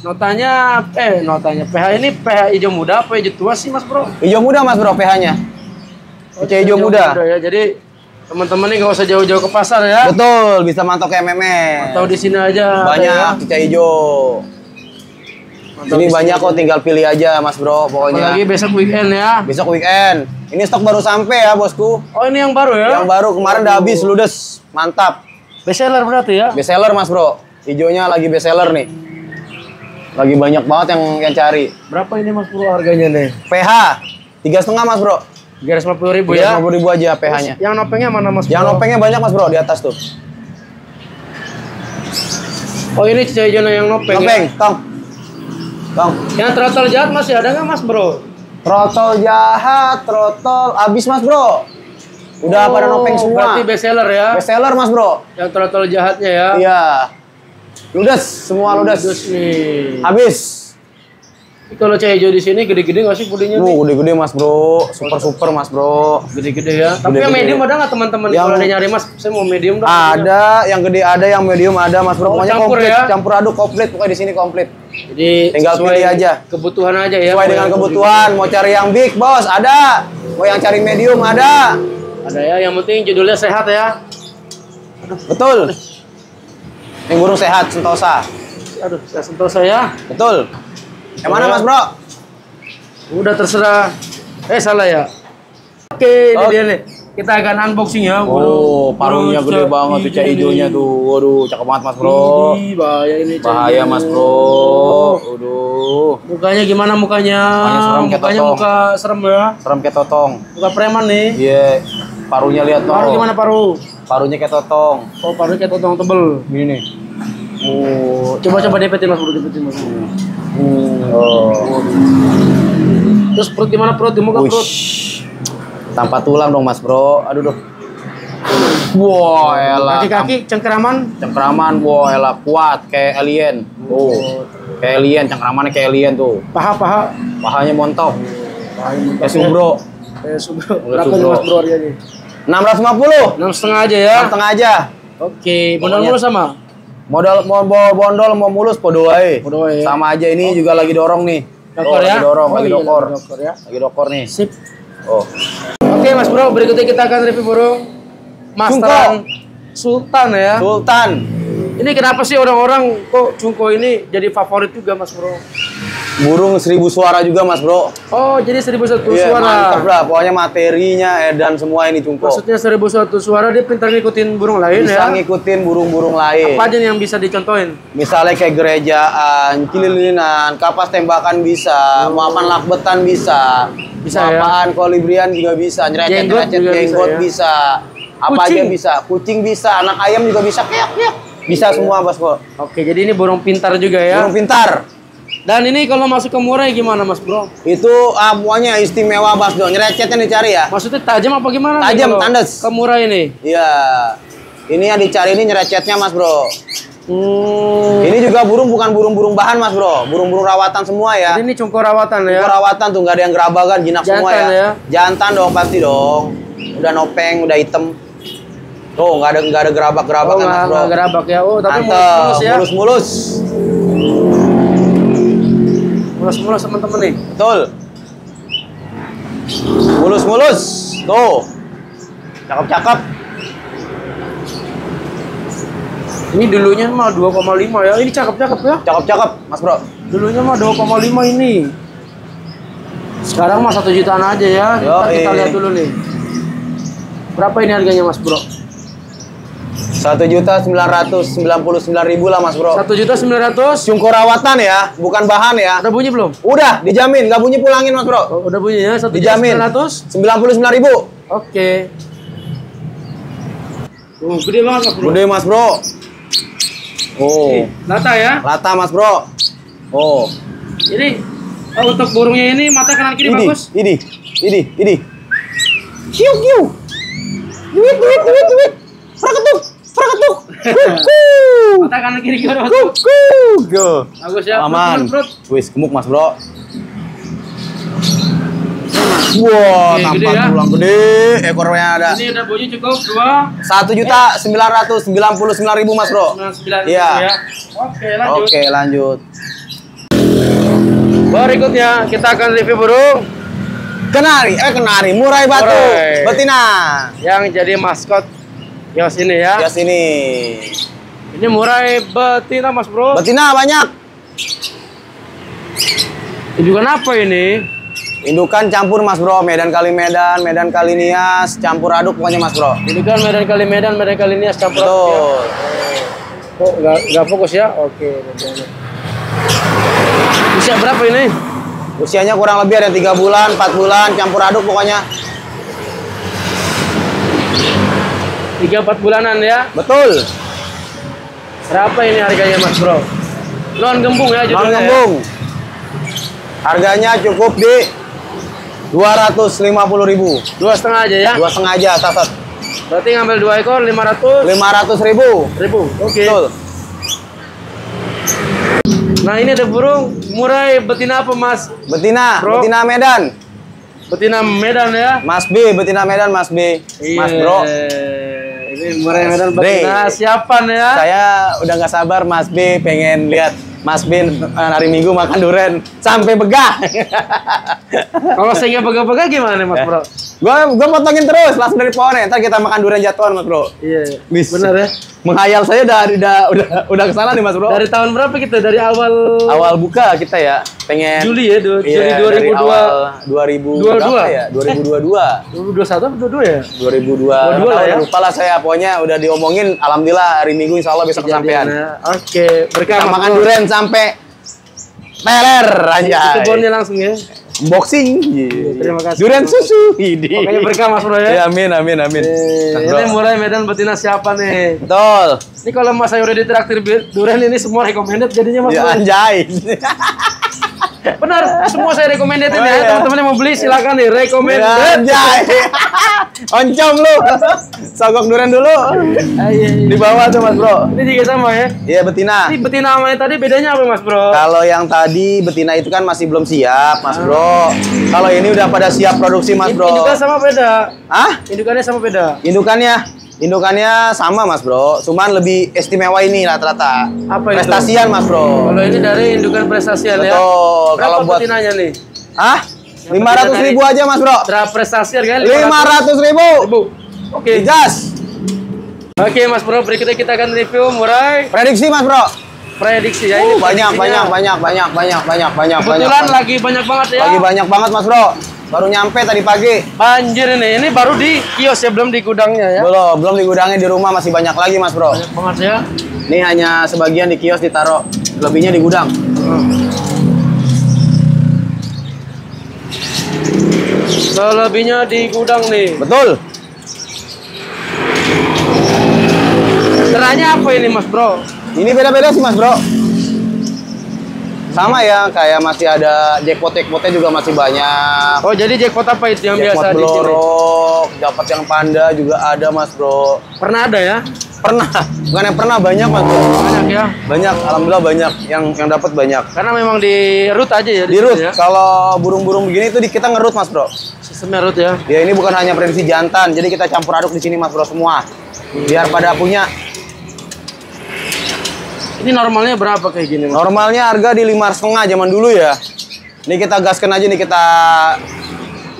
[SPEAKER 2] Notanya eh notanya PH ini PH hijau muda apa hijau tua sih Mas Bro?
[SPEAKER 1] Hijau muda Mas Bro PH-nya. Cuca hijau muda.
[SPEAKER 2] ya. Jadi teman-teman ini nggak usah jauh-jauh ke pasar ya.
[SPEAKER 1] Betul, bisa mantok ke MMS.
[SPEAKER 2] Atau di sini aja. ada ya.
[SPEAKER 1] Banyak cuca hijau.
[SPEAKER 2] Mantau
[SPEAKER 1] Ini banyak kok tinggal pilih aja Mas Bro pokoknya.
[SPEAKER 2] Apalagi besok weekend ya.
[SPEAKER 1] Besok weekend. Ini stok baru sampai ya bosku.
[SPEAKER 2] Oh ini yang baru ya?
[SPEAKER 1] Yang baru kemarin udah habis ludes. Mantap.
[SPEAKER 2] Best seller berarti ya?
[SPEAKER 1] Best seller Mas Bro. Hijaunya lagi best seller nih. Lagi banyak banget yang yang cari.
[SPEAKER 2] Berapa ini Mas Bro harganya nih?
[SPEAKER 1] PH tiga setengah Mas Bro.
[SPEAKER 2] 350 ribu ya?
[SPEAKER 1] 350 ribu aja PH-nya.
[SPEAKER 2] Yang nopengnya mana Mas
[SPEAKER 1] Yang
[SPEAKER 2] Bro?
[SPEAKER 1] nopengnya banyak Mas Bro di atas tuh.
[SPEAKER 2] Oh ini hijau yang nopeng,
[SPEAKER 1] Nopeng,
[SPEAKER 2] ya?
[SPEAKER 1] Tong. Tong.
[SPEAKER 2] Yang trotol jahat masih ada nggak Mas Bro?
[SPEAKER 1] Trotol jahat, trotol abis Mas Bro. Udah pada nopeng semua.
[SPEAKER 2] Oh, Berarti best seller ya?
[SPEAKER 1] Best seller Mas Bro.
[SPEAKER 2] Yang trotol jahatnya ya?
[SPEAKER 1] Iya. Ludes, semua ludes.
[SPEAKER 2] Terus nih.
[SPEAKER 1] Habis.
[SPEAKER 2] Kalau hijau di sini gede-gede nggak sih pudingnya?
[SPEAKER 1] Duh, gede-gede Mas Bro. Super super Mas Bro.
[SPEAKER 2] Gede-gede ya. Tapi
[SPEAKER 1] Gede-gede.
[SPEAKER 2] yang medium ada nggak teman-teman?
[SPEAKER 1] Yang-
[SPEAKER 2] Kalau ada nyari Mas, saya mau medium dong.
[SPEAKER 1] Ada yang gede ada, yang medium ada Mas Bro.
[SPEAKER 2] Oh,
[SPEAKER 1] Pokoknya
[SPEAKER 2] campur
[SPEAKER 1] komplit,
[SPEAKER 2] ya?
[SPEAKER 1] campur aduk komplit. Pokoknya di sini komplit.
[SPEAKER 2] Jadi
[SPEAKER 1] Tinggal pilih aja.
[SPEAKER 2] Kebutuhan aja ya.
[SPEAKER 1] Sesuai dengan kebutuhan. Mau cari yang big, Bos, ada. Mau yang cari medium ada.
[SPEAKER 2] Ada ya. Yang penting judulnya sehat ya.
[SPEAKER 1] Betul. Yang burung sehat, sentosa.
[SPEAKER 2] Aduh, saya sentuh saya.
[SPEAKER 1] Betul. Yang mana Mas Bro?
[SPEAKER 2] Udah terserah. Eh salah ya. Oke, ini
[SPEAKER 1] Oh.
[SPEAKER 2] dia nih. Kita akan unboxing ya.
[SPEAKER 1] Oh, parunya gede banget tuh cak hijaunya tuh. Waduh, cakep banget Mas Bro.
[SPEAKER 2] Ih, bahaya ini. Cak
[SPEAKER 1] Bahaya. Mas Bro. Waduh.
[SPEAKER 2] Mukanya gimana mukanya?
[SPEAKER 1] Mukanya serem kayak
[SPEAKER 2] Mukanya
[SPEAKER 1] totong.
[SPEAKER 2] muka serem ya.
[SPEAKER 1] Serem kayak totong.
[SPEAKER 2] Muka preman nih.
[SPEAKER 1] Iya. Parunya lihat tuh.
[SPEAKER 2] Paru gimana paru?
[SPEAKER 1] Parunya kayak totong.
[SPEAKER 2] Oh, paru kayak totong tebel.
[SPEAKER 1] Gini nih.
[SPEAKER 2] Oh, coba coba depetin Mas Bro, depetin Mas. Bro.
[SPEAKER 1] Oh.
[SPEAKER 2] Terus perut gimana perut? Di muka perut.
[SPEAKER 1] Tanpa tulang dong Mas Bro. Aduh duh. Wah, elah.
[SPEAKER 2] Kaki-kaki cengkeraman.
[SPEAKER 1] Cengkraman, wah elah kuat kayak alien. Oh. Kayak alien, cengkramannya kayak alien tuh.
[SPEAKER 2] Paha-paha.
[SPEAKER 1] Pahanya montok. Kayak subro.
[SPEAKER 2] Eh, subro. Berapa nih
[SPEAKER 1] subro.
[SPEAKER 2] Mas Bro harganya?
[SPEAKER 1] 650.
[SPEAKER 2] Enam setengah aja ya.
[SPEAKER 1] Setengah aja.
[SPEAKER 2] Oke, modal
[SPEAKER 1] Pokoknya-
[SPEAKER 2] mulu sama.
[SPEAKER 1] Modal mau bondol mau mulus podo wae.
[SPEAKER 2] Podo wae.
[SPEAKER 1] Sama aja ini juga lagi dorong nih.
[SPEAKER 2] Dokor
[SPEAKER 1] Oh,
[SPEAKER 2] ya?
[SPEAKER 1] Lagi dorong,
[SPEAKER 2] Oh,
[SPEAKER 1] lagi
[SPEAKER 2] iya,
[SPEAKER 1] dokor.
[SPEAKER 2] ya.
[SPEAKER 1] Lagi dokor nih.
[SPEAKER 2] Sip.
[SPEAKER 1] Oh.
[SPEAKER 2] Oke Mas Bro, berikutnya kita akan review burung Masteran Sultan ya.
[SPEAKER 1] Sultan.
[SPEAKER 2] Ini kenapa sih orang-orang kok Cungko ini jadi favorit juga Mas Bro?
[SPEAKER 1] Burung seribu suara juga mas bro.
[SPEAKER 2] Oh, jadi seribu satu
[SPEAKER 1] Iya,
[SPEAKER 2] suara.
[SPEAKER 1] mantap lah. Pokoknya materinya, edan semua ini cungko.
[SPEAKER 2] Maksudnya seribu satu suara dia pintar ngikutin burung lain
[SPEAKER 1] Bisa
[SPEAKER 2] ya.
[SPEAKER 1] ngikutin burung-burung lain.
[SPEAKER 2] Apa aja yang bisa dicontohin?
[SPEAKER 1] Misalnya kayak gerejaan, kililinan, kapas tembakan bisa, muapan lakbetan bisa,
[SPEAKER 2] Bisa ya?
[SPEAKER 1] muapan kolibrian juga bisa,
[SPEAKER 2] Jenggot
[SPEAKER 1] nyerecet-nyerecet
[SPEAKER 2] juga bisa
[SPEAKER 1] jenggot
[SPEAKER 2] ya?
[SPEAKER 1] bisa, apa
[SPEAKER 2] Kucing?
[SPEAKER 1] aja bisa, kucing bisa, anak ayam juga bisa, keok keok, bisa semua mas bro.
[SPEAKER 2] Oke, jadi ini burung pintar juga ya.
[SPEAKER 1] Burung pintar.
[SPEAKER 2] Dan ini kalau masuk ke murai gimana Mas Bro?
[SPEAKER 1] Itu ah, pokoknya istimewa Bas Do. Nyerecetnya dicari ya.
[SPEAKER 2] Maksudnya tajam apa gimana?
[SPEAKER 1] Tajam, tandes.
[SPEAKER 2] Ke murai ini.
[SPEAKER 1] Iya. Ini yang dicari ini nyerecetnya Mas Bro.
[SPEAKER 2] Hmm.
[SPEAKER 1] Ini juga burung bukan burung-burung bahan Mas Bro. Burung-burung rawatan semua ya.
[SPEAKER 2] Jadi ini cungko rawatan ya.
[SPEAKER 1] Perawatan tuh nggak ada yang gerabakan, jinak semua
[SPEAKER 2] Jantan
[SPEAKER 1] ya.
[SPEAKER 2] ya?
[SPEAKER 1] Jantan dong pasti dong. Udah nopeng, udah hitam. Tuh nggak ada nggak ada gerabak-gerabak
[SPEAKER 2] Oh,
[SPEAKER 1] kan Mas Bro.
[SPEAKER 2] nggak gerabak ya. Oh, tapi mulus-mulus ya.
[SPEAKER 1] mulus-mulus.
[SPEAKER 2] Mulus-mulus teman-teman nih.
[SPEAKER 1] Betul. Mulus-mulus. Tuh. Cakep-cakep.
[SPEAKER 2] Ini dulunya mah 2,5 ya. Ini cakep-cakep ya.
[SPEAKER 1] Cakep-cakep, Mas Bro.
[SPEAKER 2] Dulunya mah 2,5 ini. Sekarang mah satu jutaan aja ya. Ntar
[SPEAKER 1] Yoi.
[SPEAKER 2] kita lihat dulu nih. Berapa ini harganya Mas Bro?
[SPEAKER 1] Satu juta sembilan ratus sembilan puluh sembilan ribu lah Mas Bro.
[SPEAKER 2] Satu juta sembilan ratus.
[SPEAKER 1] Cungko rawatan ya, bukan bahan ya.
[SPEAKER 2] Ada bunyi belum?
[SPEAKER 1] Udah, dijamin, nggak bunyi pulangin Mas Bro.
[SPEAKER 2] Oh, udah bunyi ya. Satu juta
[SPEAKER 1] Dijamin.
[SPEAKER 2] sembilan ratus.
[SPEAKER 1] Sembilan puluh sembilan ribu.
[SPEAKER 2] Oke. Oh, gede banget Mas Bro.
[SPEAKER 1] Gede Mas Bro. Oh,
[SPEAKER 2] Lata ya.
[SPEAKER 1] lata Mas Bro. Oh,
[SPEAKER 2] Jadi oh, untuk burungnya ini mata kanan kiri
[SPEAKER 1] ini,
[SPEAKER 2] bagus.
[SPEAKER 1] ini, ini, ini. Kiu kiu. Duit, duit, duit, duit. Prakatuk, prakatuk. (laughs) Kuku,
[SPEAKER 2] Mata kanan kiri Mas?
[SPEAKER 1] kuku. Go.
[SPEAKER 2] Bagus ya.
[SPEAKER 1] Aman. Wis gemuk Mas Bro. Wah,
[SPEAKER 2] Oke, gede
[SPEAKER 1] tampak
[SPEAKER 2] ya.
[SPEAKER 1] tulang gede, ekornya ada.
[SPEAKER 2] Ini udah bunyi cukup dua
[SPEAKER 1] Satu juta sembilan ratus sembilan puluh sembilan ribu Mas Bro.
[SPEAKER 2] sembilan sembilan
[SPEAKER 1] Iya.
[SPEAKER 2] ya. Oke lanjut.
[SPEAKER 1] Oke, lanjut.
[SPEAKER 2] Berikutnya kita akan review burung
[SPEAKER 1] Kenari, eh kenari, murai batu,
[SPEAKER 2] Murai.
[SPEAKER 1] betina.
[SPEAKER 2] yang jadi maskot Yos ini ya.
[SPEAKER 1] Ya sini.
[SPEAKER 2] Ini murai betina Mas Bro.
[SPEAKER 1] Betina banyak.
[SPEAKER 2] Indukan apa ini?
[SPEAKER 1] Indukan campur Mas Bro, Medan kali Medan, Medan kali Nias, campur aduk pokoknya Mas Bro.
[SPEAKER 2] Indukan Medan kali Medan, Medan kali Nias campur aduk ya.
[SPEAKER 1] Betul.
[SPEAKER 2] Oh, nggak nggak fokus ya? Oke. Usia berapa ini?
[SPEAKER 1] Usianya kurang lebih ada tiga bulan, 4 bulan, campur aduk pokoknya.
[SPEAKER 2] Tiga empat bulanan ya.
[SPEAKER 1] Betul.
[SPEAKER 2] Berapa ini harganya Mas Bro? Non gembung ya
[SPEAKER 1] Non
[SPEAKER 2] ya?
[SPEAKER 1] gembung. Harganya cukup di 250.000 ribu.
[SPEAKER 2] Dua setengah aja ya.
[SPEAKER 1] Dua setengah aja, saset.
[SPEAKER 2] Berarti ngambil dua ekor 500
[SPEAKER 1] 500 ribu.
[SPEAKER 2] ribu. Oke.
[SPEAKER 1] Betul.
[SPEAKER 2] Nah ini ada burung murai betina apa Mas?
[SPEAKER 1] Betina,
[SPEAKER 2] Bro.
[SPEAKER 1] betina Medan.
[SPEAKER 2] Betina Medan ya.
[SPEAKER 1] Mas B, betina Medan, Mas B. Mas
[SPEAKER 2] Iya.
[SPEAKER 1] Bro.
[SPEAKER 2] Ini murai
[SPEAKER 1] Mas
[SPEAKER 2] Medan
[SPEAKER 1] B.
[SPEAKER 2] betina siapan ya.
[SPEAKER 1] Saya udah nggak sabar Mas B pengen lihat Mas B eh, hari Minggu makan duren sampai begah. (laughs)
[SPEAKER 2] Kalau saya bega-bega gimana nih Mas
[SPEAKER 1] Ya.
[SPEAKER 2] Bro?
[SPEAKER 1] gua gua potongin terus langsung dari pohonnya. Ntar kita makan duren jatuhan Mas Bro.
[SPEAKER 2] Iya.
[SPEAKER 1] Bis.
[SPEAKER 2] Benar ya.
[SPEAKER 1] Menghayal saya dari udah udah udah ke sana nih Mas Bro.
[SPEAKER 2] Dari tahun berapa kita? Dari awal
[SPEAKER 1] awal buka kita ya pengen
[SPEAKER 2] Juli ya, du- Juli
[SPEAKER 1] Iya, dari
[SPEAKER 2] 2002.
[SPEAKER 1] awal 2000
[SPEAKER 2] 22.
[SPEAKER 1] berapa ya? 2022.
[SPEAKER 2] 2021 atau 22 ya?
[SPEAKER 1] 2002.
[SPEAKER 2] 22 lah ya.
[SPEAKER 1] Lupa lah saya pokoknya udah diomongin alhamdulillah hari Minggu insya Allah bisa kesampaian.
[SPEAKER 2] Oke, berkah
[SPEAKER 1] makan duren sampai peler aja.
[SPEAKER 2] Itu bonnya langsung ya.
[SPEAKER 1] Unboxing.
[SPEAKER 2] terima kasih.
[SPEAKER 1] Duren susu. Ini.
[SPEAKER 2] Pokoknya berkah Mas Bro
[SPEAKER 1] Ya,
[SPEAKER 2] ya.
[SPEAKER 1] amin amin amin.
[SPEAKER 2] Eh,
[SPEAKER 1] Mas
[SPEAKER 2] ini mulai Medan betina siapa nih?
[SPEAKER 1] Betul.
[SPEAKER 2] Ini kalau Mas saya udah ditraktir duren ini semua recommended jadinya Mas
[SPEAKER 1] Ya
[SPEAKER 2] Bro.
[SPEAKER 1] anjay. (laughs)
[SPEAKER 2] Benar, semua saya recommended
[SPEAKER 1] Oh,
[SPEAKER 2] ya.
[SPEAKER 1] iya.
[SPEAKER 2] Teman-teman yang mau beli silakan nih
[SPEAKER 1] Ya. Oncom lu. Sogok duren dulu.
[SPEAKER 2] Ah, iya, iya.
[SPEAKER 1] Di bawah tuh Mas Bro.
[SPEAKER 2] Ini juga sama ya.
[SPEAKER 1] Iya betina.
[SPEAKER 2] Ini betina sama yang tadi bedanya apa Mas Bro?
[SPEAKER 1] Kalau yang tadi betina itu kan masih belum siap, Mas Bro. Kalau ini udah pada siap produksi, Mas
[SPEAKER 2] Ini
[SPEAKER 1] Bro.
[SPEAKER 2] Indukan sama beda.
[SPEAKER 1] Hah?
[SPEAKER 2] Indukannya sama beda.
[SPEAKER 1] Indukannya? Indukannya sama, Mas Bro. Cuman lebih istimewa ini rata-rata.
[SPEAKER 2] Apa itu?
[SPEAKER 1] Prestasian, Mas Bro.
[SPEAKER 2] Kalau ini dari indukan prestasian ya.
[SPEAKER 1] Betul. Kalau buat
[SPEAKER 2] betinanya nih?
[SPEAKER 1] Hah? 500 ribu aja, Mas Bro.
[SPEAKER 2] Berapa prestasi harganya?
[SPEAKER 1] 500 ribu.
[SPEAKER 2] ribu. Oke.
[SPEAKER 1] Gas.
[SPEAKER 2] Oke Mas Bro, berikutnya kita akan review murai
[SPEAKER 1] Prediksi, Mas Bro.
[SPEAKER 2] prediksi ya.
[SPEAKER 1] Uh,
[SPEAKER 2] Ini
[SPEAKER 1] banyak,
[SPEAKER 2] prediksinya.
[SPEAKER 1] banyak, banyak, banyak, banyak, banyak, banyak,
[SPEAKER 2] Kebetulan
[SPEAKER 1] banyak.
[SPEAKER 2] lagi banyak banget ya.
[SPEAKER 1] Lagi banyak banget Mas Bro. Baru nyampe tadi pagi.
[SPEAKER 2] Banjir ini. Ini baru di kios ya, belum di gudangnya ya.
[SPEAKER 1] Belum, belum di gudangnya di rumah masih banyak lagi Mas Bro.
[SPEAKER 2] Banyak banget ya.
[SPEAKER 1] Ini hanya sebagian di kios ditaruh, lebihnya di gudang.
[SPEAKER 2] Selebihnya di gudang nih.
[SPEAKER 1] Betul.
[SPEAKER 2] Teranya apa ini Mas Bro?
[SPEAKER 1] Ini beda-beda sih Mas Bro. Sama ya, kayak masih ada jackpot jackpotnya juga masih banyak.
[SPEAKER 2] Oh jadi jackpot apa itu yang
[SPEAKER 1] jackpot
[SPEAKER 2] biasa di sini?
[SPEAKER 1] blorok, dapat yang panda juga ada Mas Bro.
[SPEAKER 2] Pernah ada ya?
[SPEAKER 1] Pernah, bukan yang pernah banyak Mas Bro.
[SPEAKER 2] Banyak ya.
[SPEAKER 1] Banyak, alhamdulillah banyak yang yang dapat banyak.
[SPEAKER 2] Karena memang di root aja ya
[SPEAKER 1] Di
[SPEAKER 2] sini
[SPEAKER 1] root,
[SPEAKER 2] ya.
[SPEAKER 1] kalau burung-burung begini itu di, kita ngerut Mas Bro.
[SPEAKER 2] Sistemnya root ya.
[SPEAKER 1] Ya ini bukan hanya prediksi jantan, jadi kita campur aduk di sini Mas Bro semua. Biar pada punya.
[SPEAKER 2] Ini normalnya berapa kayak gini Mas?
[SPEAKER 1] Normalnya harga di lima setengah zaman dulu ya. Ini kita gaskan aja nih kita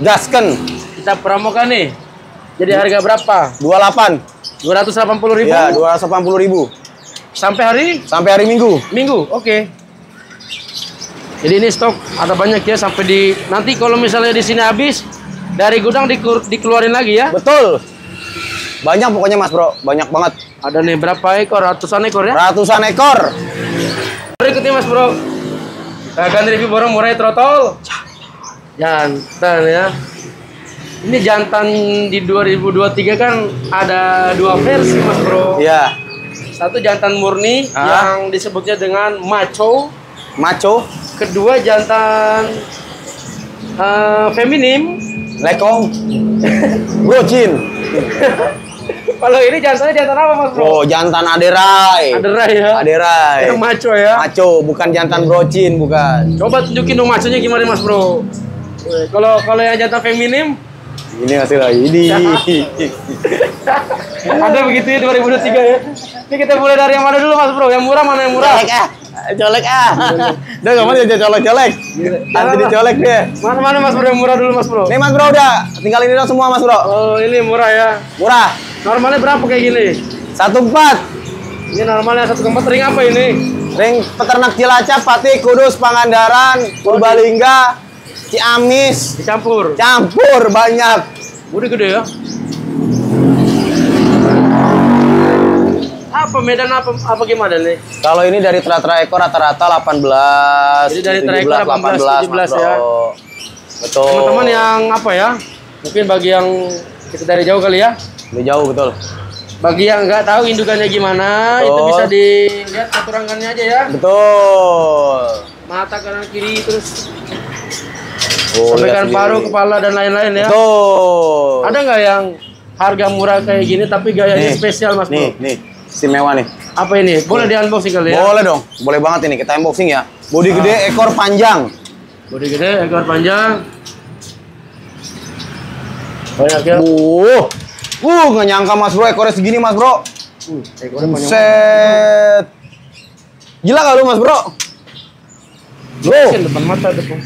[SPEAKER 1] gaskan
[SPEAKER 2] Kita promokan nih. Jadi harga berapa?
[SPEAKER 1] 28
[SPEAKER 2] 280 ribu
[SPEAKER 1] ya 280 ribu
[SPEAKER 2] sampai hari
[SPEAKER 1] sampai hari Minggu.
[SPEAKER 2] Minggu. Oke. Jadi ini stok ada banyak ya sampai di nanti kalau misalnya di sini habis dari gudang dikeluarin lagi ya.
[SPEAKER 1] Betul. Banyak pokoknya Mas Bro, banyak banget.
[SPEAKER 2] Ada nih berapa ekor? Ratusan ekor ya.
[SPEAKER 1] Ratusan ekor.
[SPEAKER 2] Berikutnya Mas Bro. Akan review borong murai trotol. Jantan ya. Ini jantan di 2023 kan ada dua versi Mas Bro.
[SPEAKER 1] Ya,
[SPEAKER 2] Satu jantan murni
[SPEAKER 1] Ah.
[SPEAKER 2] yang disebutnya dengan macho.
[SPEAKER 1] maco,
[SPEAKER 2] Kedua jantan eh, feminim.
[SPEAKER 1] lekong, brocin. (laughs)
[SPEAKER 2] Kalau ini jantannya jantan apa Mas Bro?
[SPEAKER 1] Oh, jantan aderai.
[SPEAKER 2] Aderai ya.
[SPEAKER 1] Aderai.
[SPEAKER 2] Yang macho ya.
[SPEAKER 1] Maco, bukan jantan brocin, bukan.
[SPEAKER 2] Coba tunjukin dong maconya gimana Mas Bro. Kalau kalau yang jantan feminim
[SPEAKER 1] Ini hasil lagi. Ini. (laughs)
[SPEAKER 2] Ada begitu ya 2023 ya. Ini kita mulai dari yang mana dulu Mas Bro? Yang murah mana yang murah?
[SPEAKER 1] Colek ah. Colek ah. Udah nggak mau dia colek-colek. Nanti dicolek deh.
[SPEAKER 2] Mana mana Mas Bro yang murah dulu Mas Bro?
[SPEAKER 1] Nih Mas Bro udah. Tinggal ini dong semua Mas Bro.
[SPEAKER 2] Oh ini murah ya.
[SPEAKER 1] Murah.
[SPEAKER 2] Normalnya berapa kayak gini?
[SPEAKER 1] Satu empat.
[SPEAKER 2] Ini normalnya satu keempat ring apa ini?
[SPEAKER 1] Ring peternak Cilacap, Pati, Kudus, Pangandaran, Purbalingga, Ciamis,
[SPEAKER 2] Dicampur.
[SPEAKER 1] campur banyak.
[SPEAKER 2] Udah gede ya. Apa Medan apa apa gimana nih?
[SPEAKER 1] Kalau ini dari rata-rata ekor rata-rata 18,
[SPEAKER 2] Jadi dari terekor 18, 17
[SPEAKER 1] Mas
[SPEAKER 2] ya.
[SPEAKER 1] Bro. Betul.
[SPEAKER 2] Teman-teman yang apa ya? Mungkin bagi yang kita dari jauh kali ya.
[SPEAKER 1] Udah jauh betul.
[SPEAKER 2] Bagi yang nggak tahu indukannya gimana, itu
[SPEAKER 1] Betul.
[SPEAKER 2] bisa dilihat keturangannya aja ya.
[SPEAKER 1] Betul.
[SPEAKER 2] Mata kanan kiri terus
[SPEAKER 1] Oh,
[SPEAKER 2] sampaikan
[SPEAKER 1] lihat
[SPEAKER 2] paru, kepala dan lain-lain ya.
[SPEAKER 1] Betul.
[SPEAKER 2] Ada nggak yang harga murah kayak gini tapi gayanya
[SPEAKER 1] Nih,
[SPEAKER 2] spesial Mas
[SPEAKER 1] Nih,
[SPEAKER 2] Bro?
[SPEAKER 1] nih. Istimewa nih.
[SPEAKER 2] Apa ini? Boleh di unboxing kali ya?
[SPEAKER 1] Boleh dong. Boleh banget ini kita unboxing ya. Bodi gede, ekor panjang.
[SPEAKER 2] Bodi gede, ekor panjang. Banyak ya.
[SPEAKER 1] Uh. Uh, nggak nyangka Mas Bro ekornya segini Mas Bro.
[SPEAKER 2] Uh, ekornya.
[SPEAKER 1] Set. Gila gak lu Mas Bro? Bro,
[SPEAKER 2] Lurusin depan mata depan.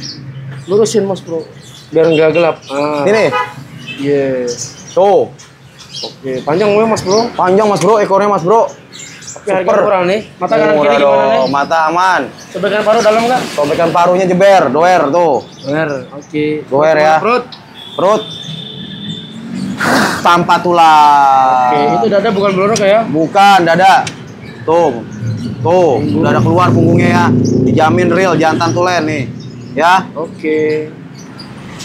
[SPEAKER 2] Lurusin Mas Bro. Biar nggak gelap. Ah.
[SPEAKER 1] ini.
[SPEAKER 2] Yes.
[SPEAKER 1] Tuh,
[SPEAKER 2] Oke, panjang ya Mas Bro.
[SPEAKER 1] panjang Mas Bro ekornya Mas Bro.
[SPEAKER 2] Tapi harga
[SPEAKER 1] Super.
[SPEAKER 2] murah nih. Mata kanan kiri gimana nih?
[SPEAKER 1] Mata aman.
[SPEAKER 2] Sebagian paruh dalam nggak?
[SPEAKER 1] Sobekan paruhnya jeber, doer tuh.
[SPEAKER 2] Benar. Oke.
[SPEAKER 1] Goer ya.
[SPEAKER 2] Perut.
[SPEAKER 1] Perut tanpa tulang.
[SPEAKER 2] Oke, itu dada bukan blorok ya?
[SPEAKER 1] Bukan dada. Tuh. Tuh, dada keluar punggungnya ya. Dijamin real jantan tulen nih. Ya.
[SPEAKER 2] Oke.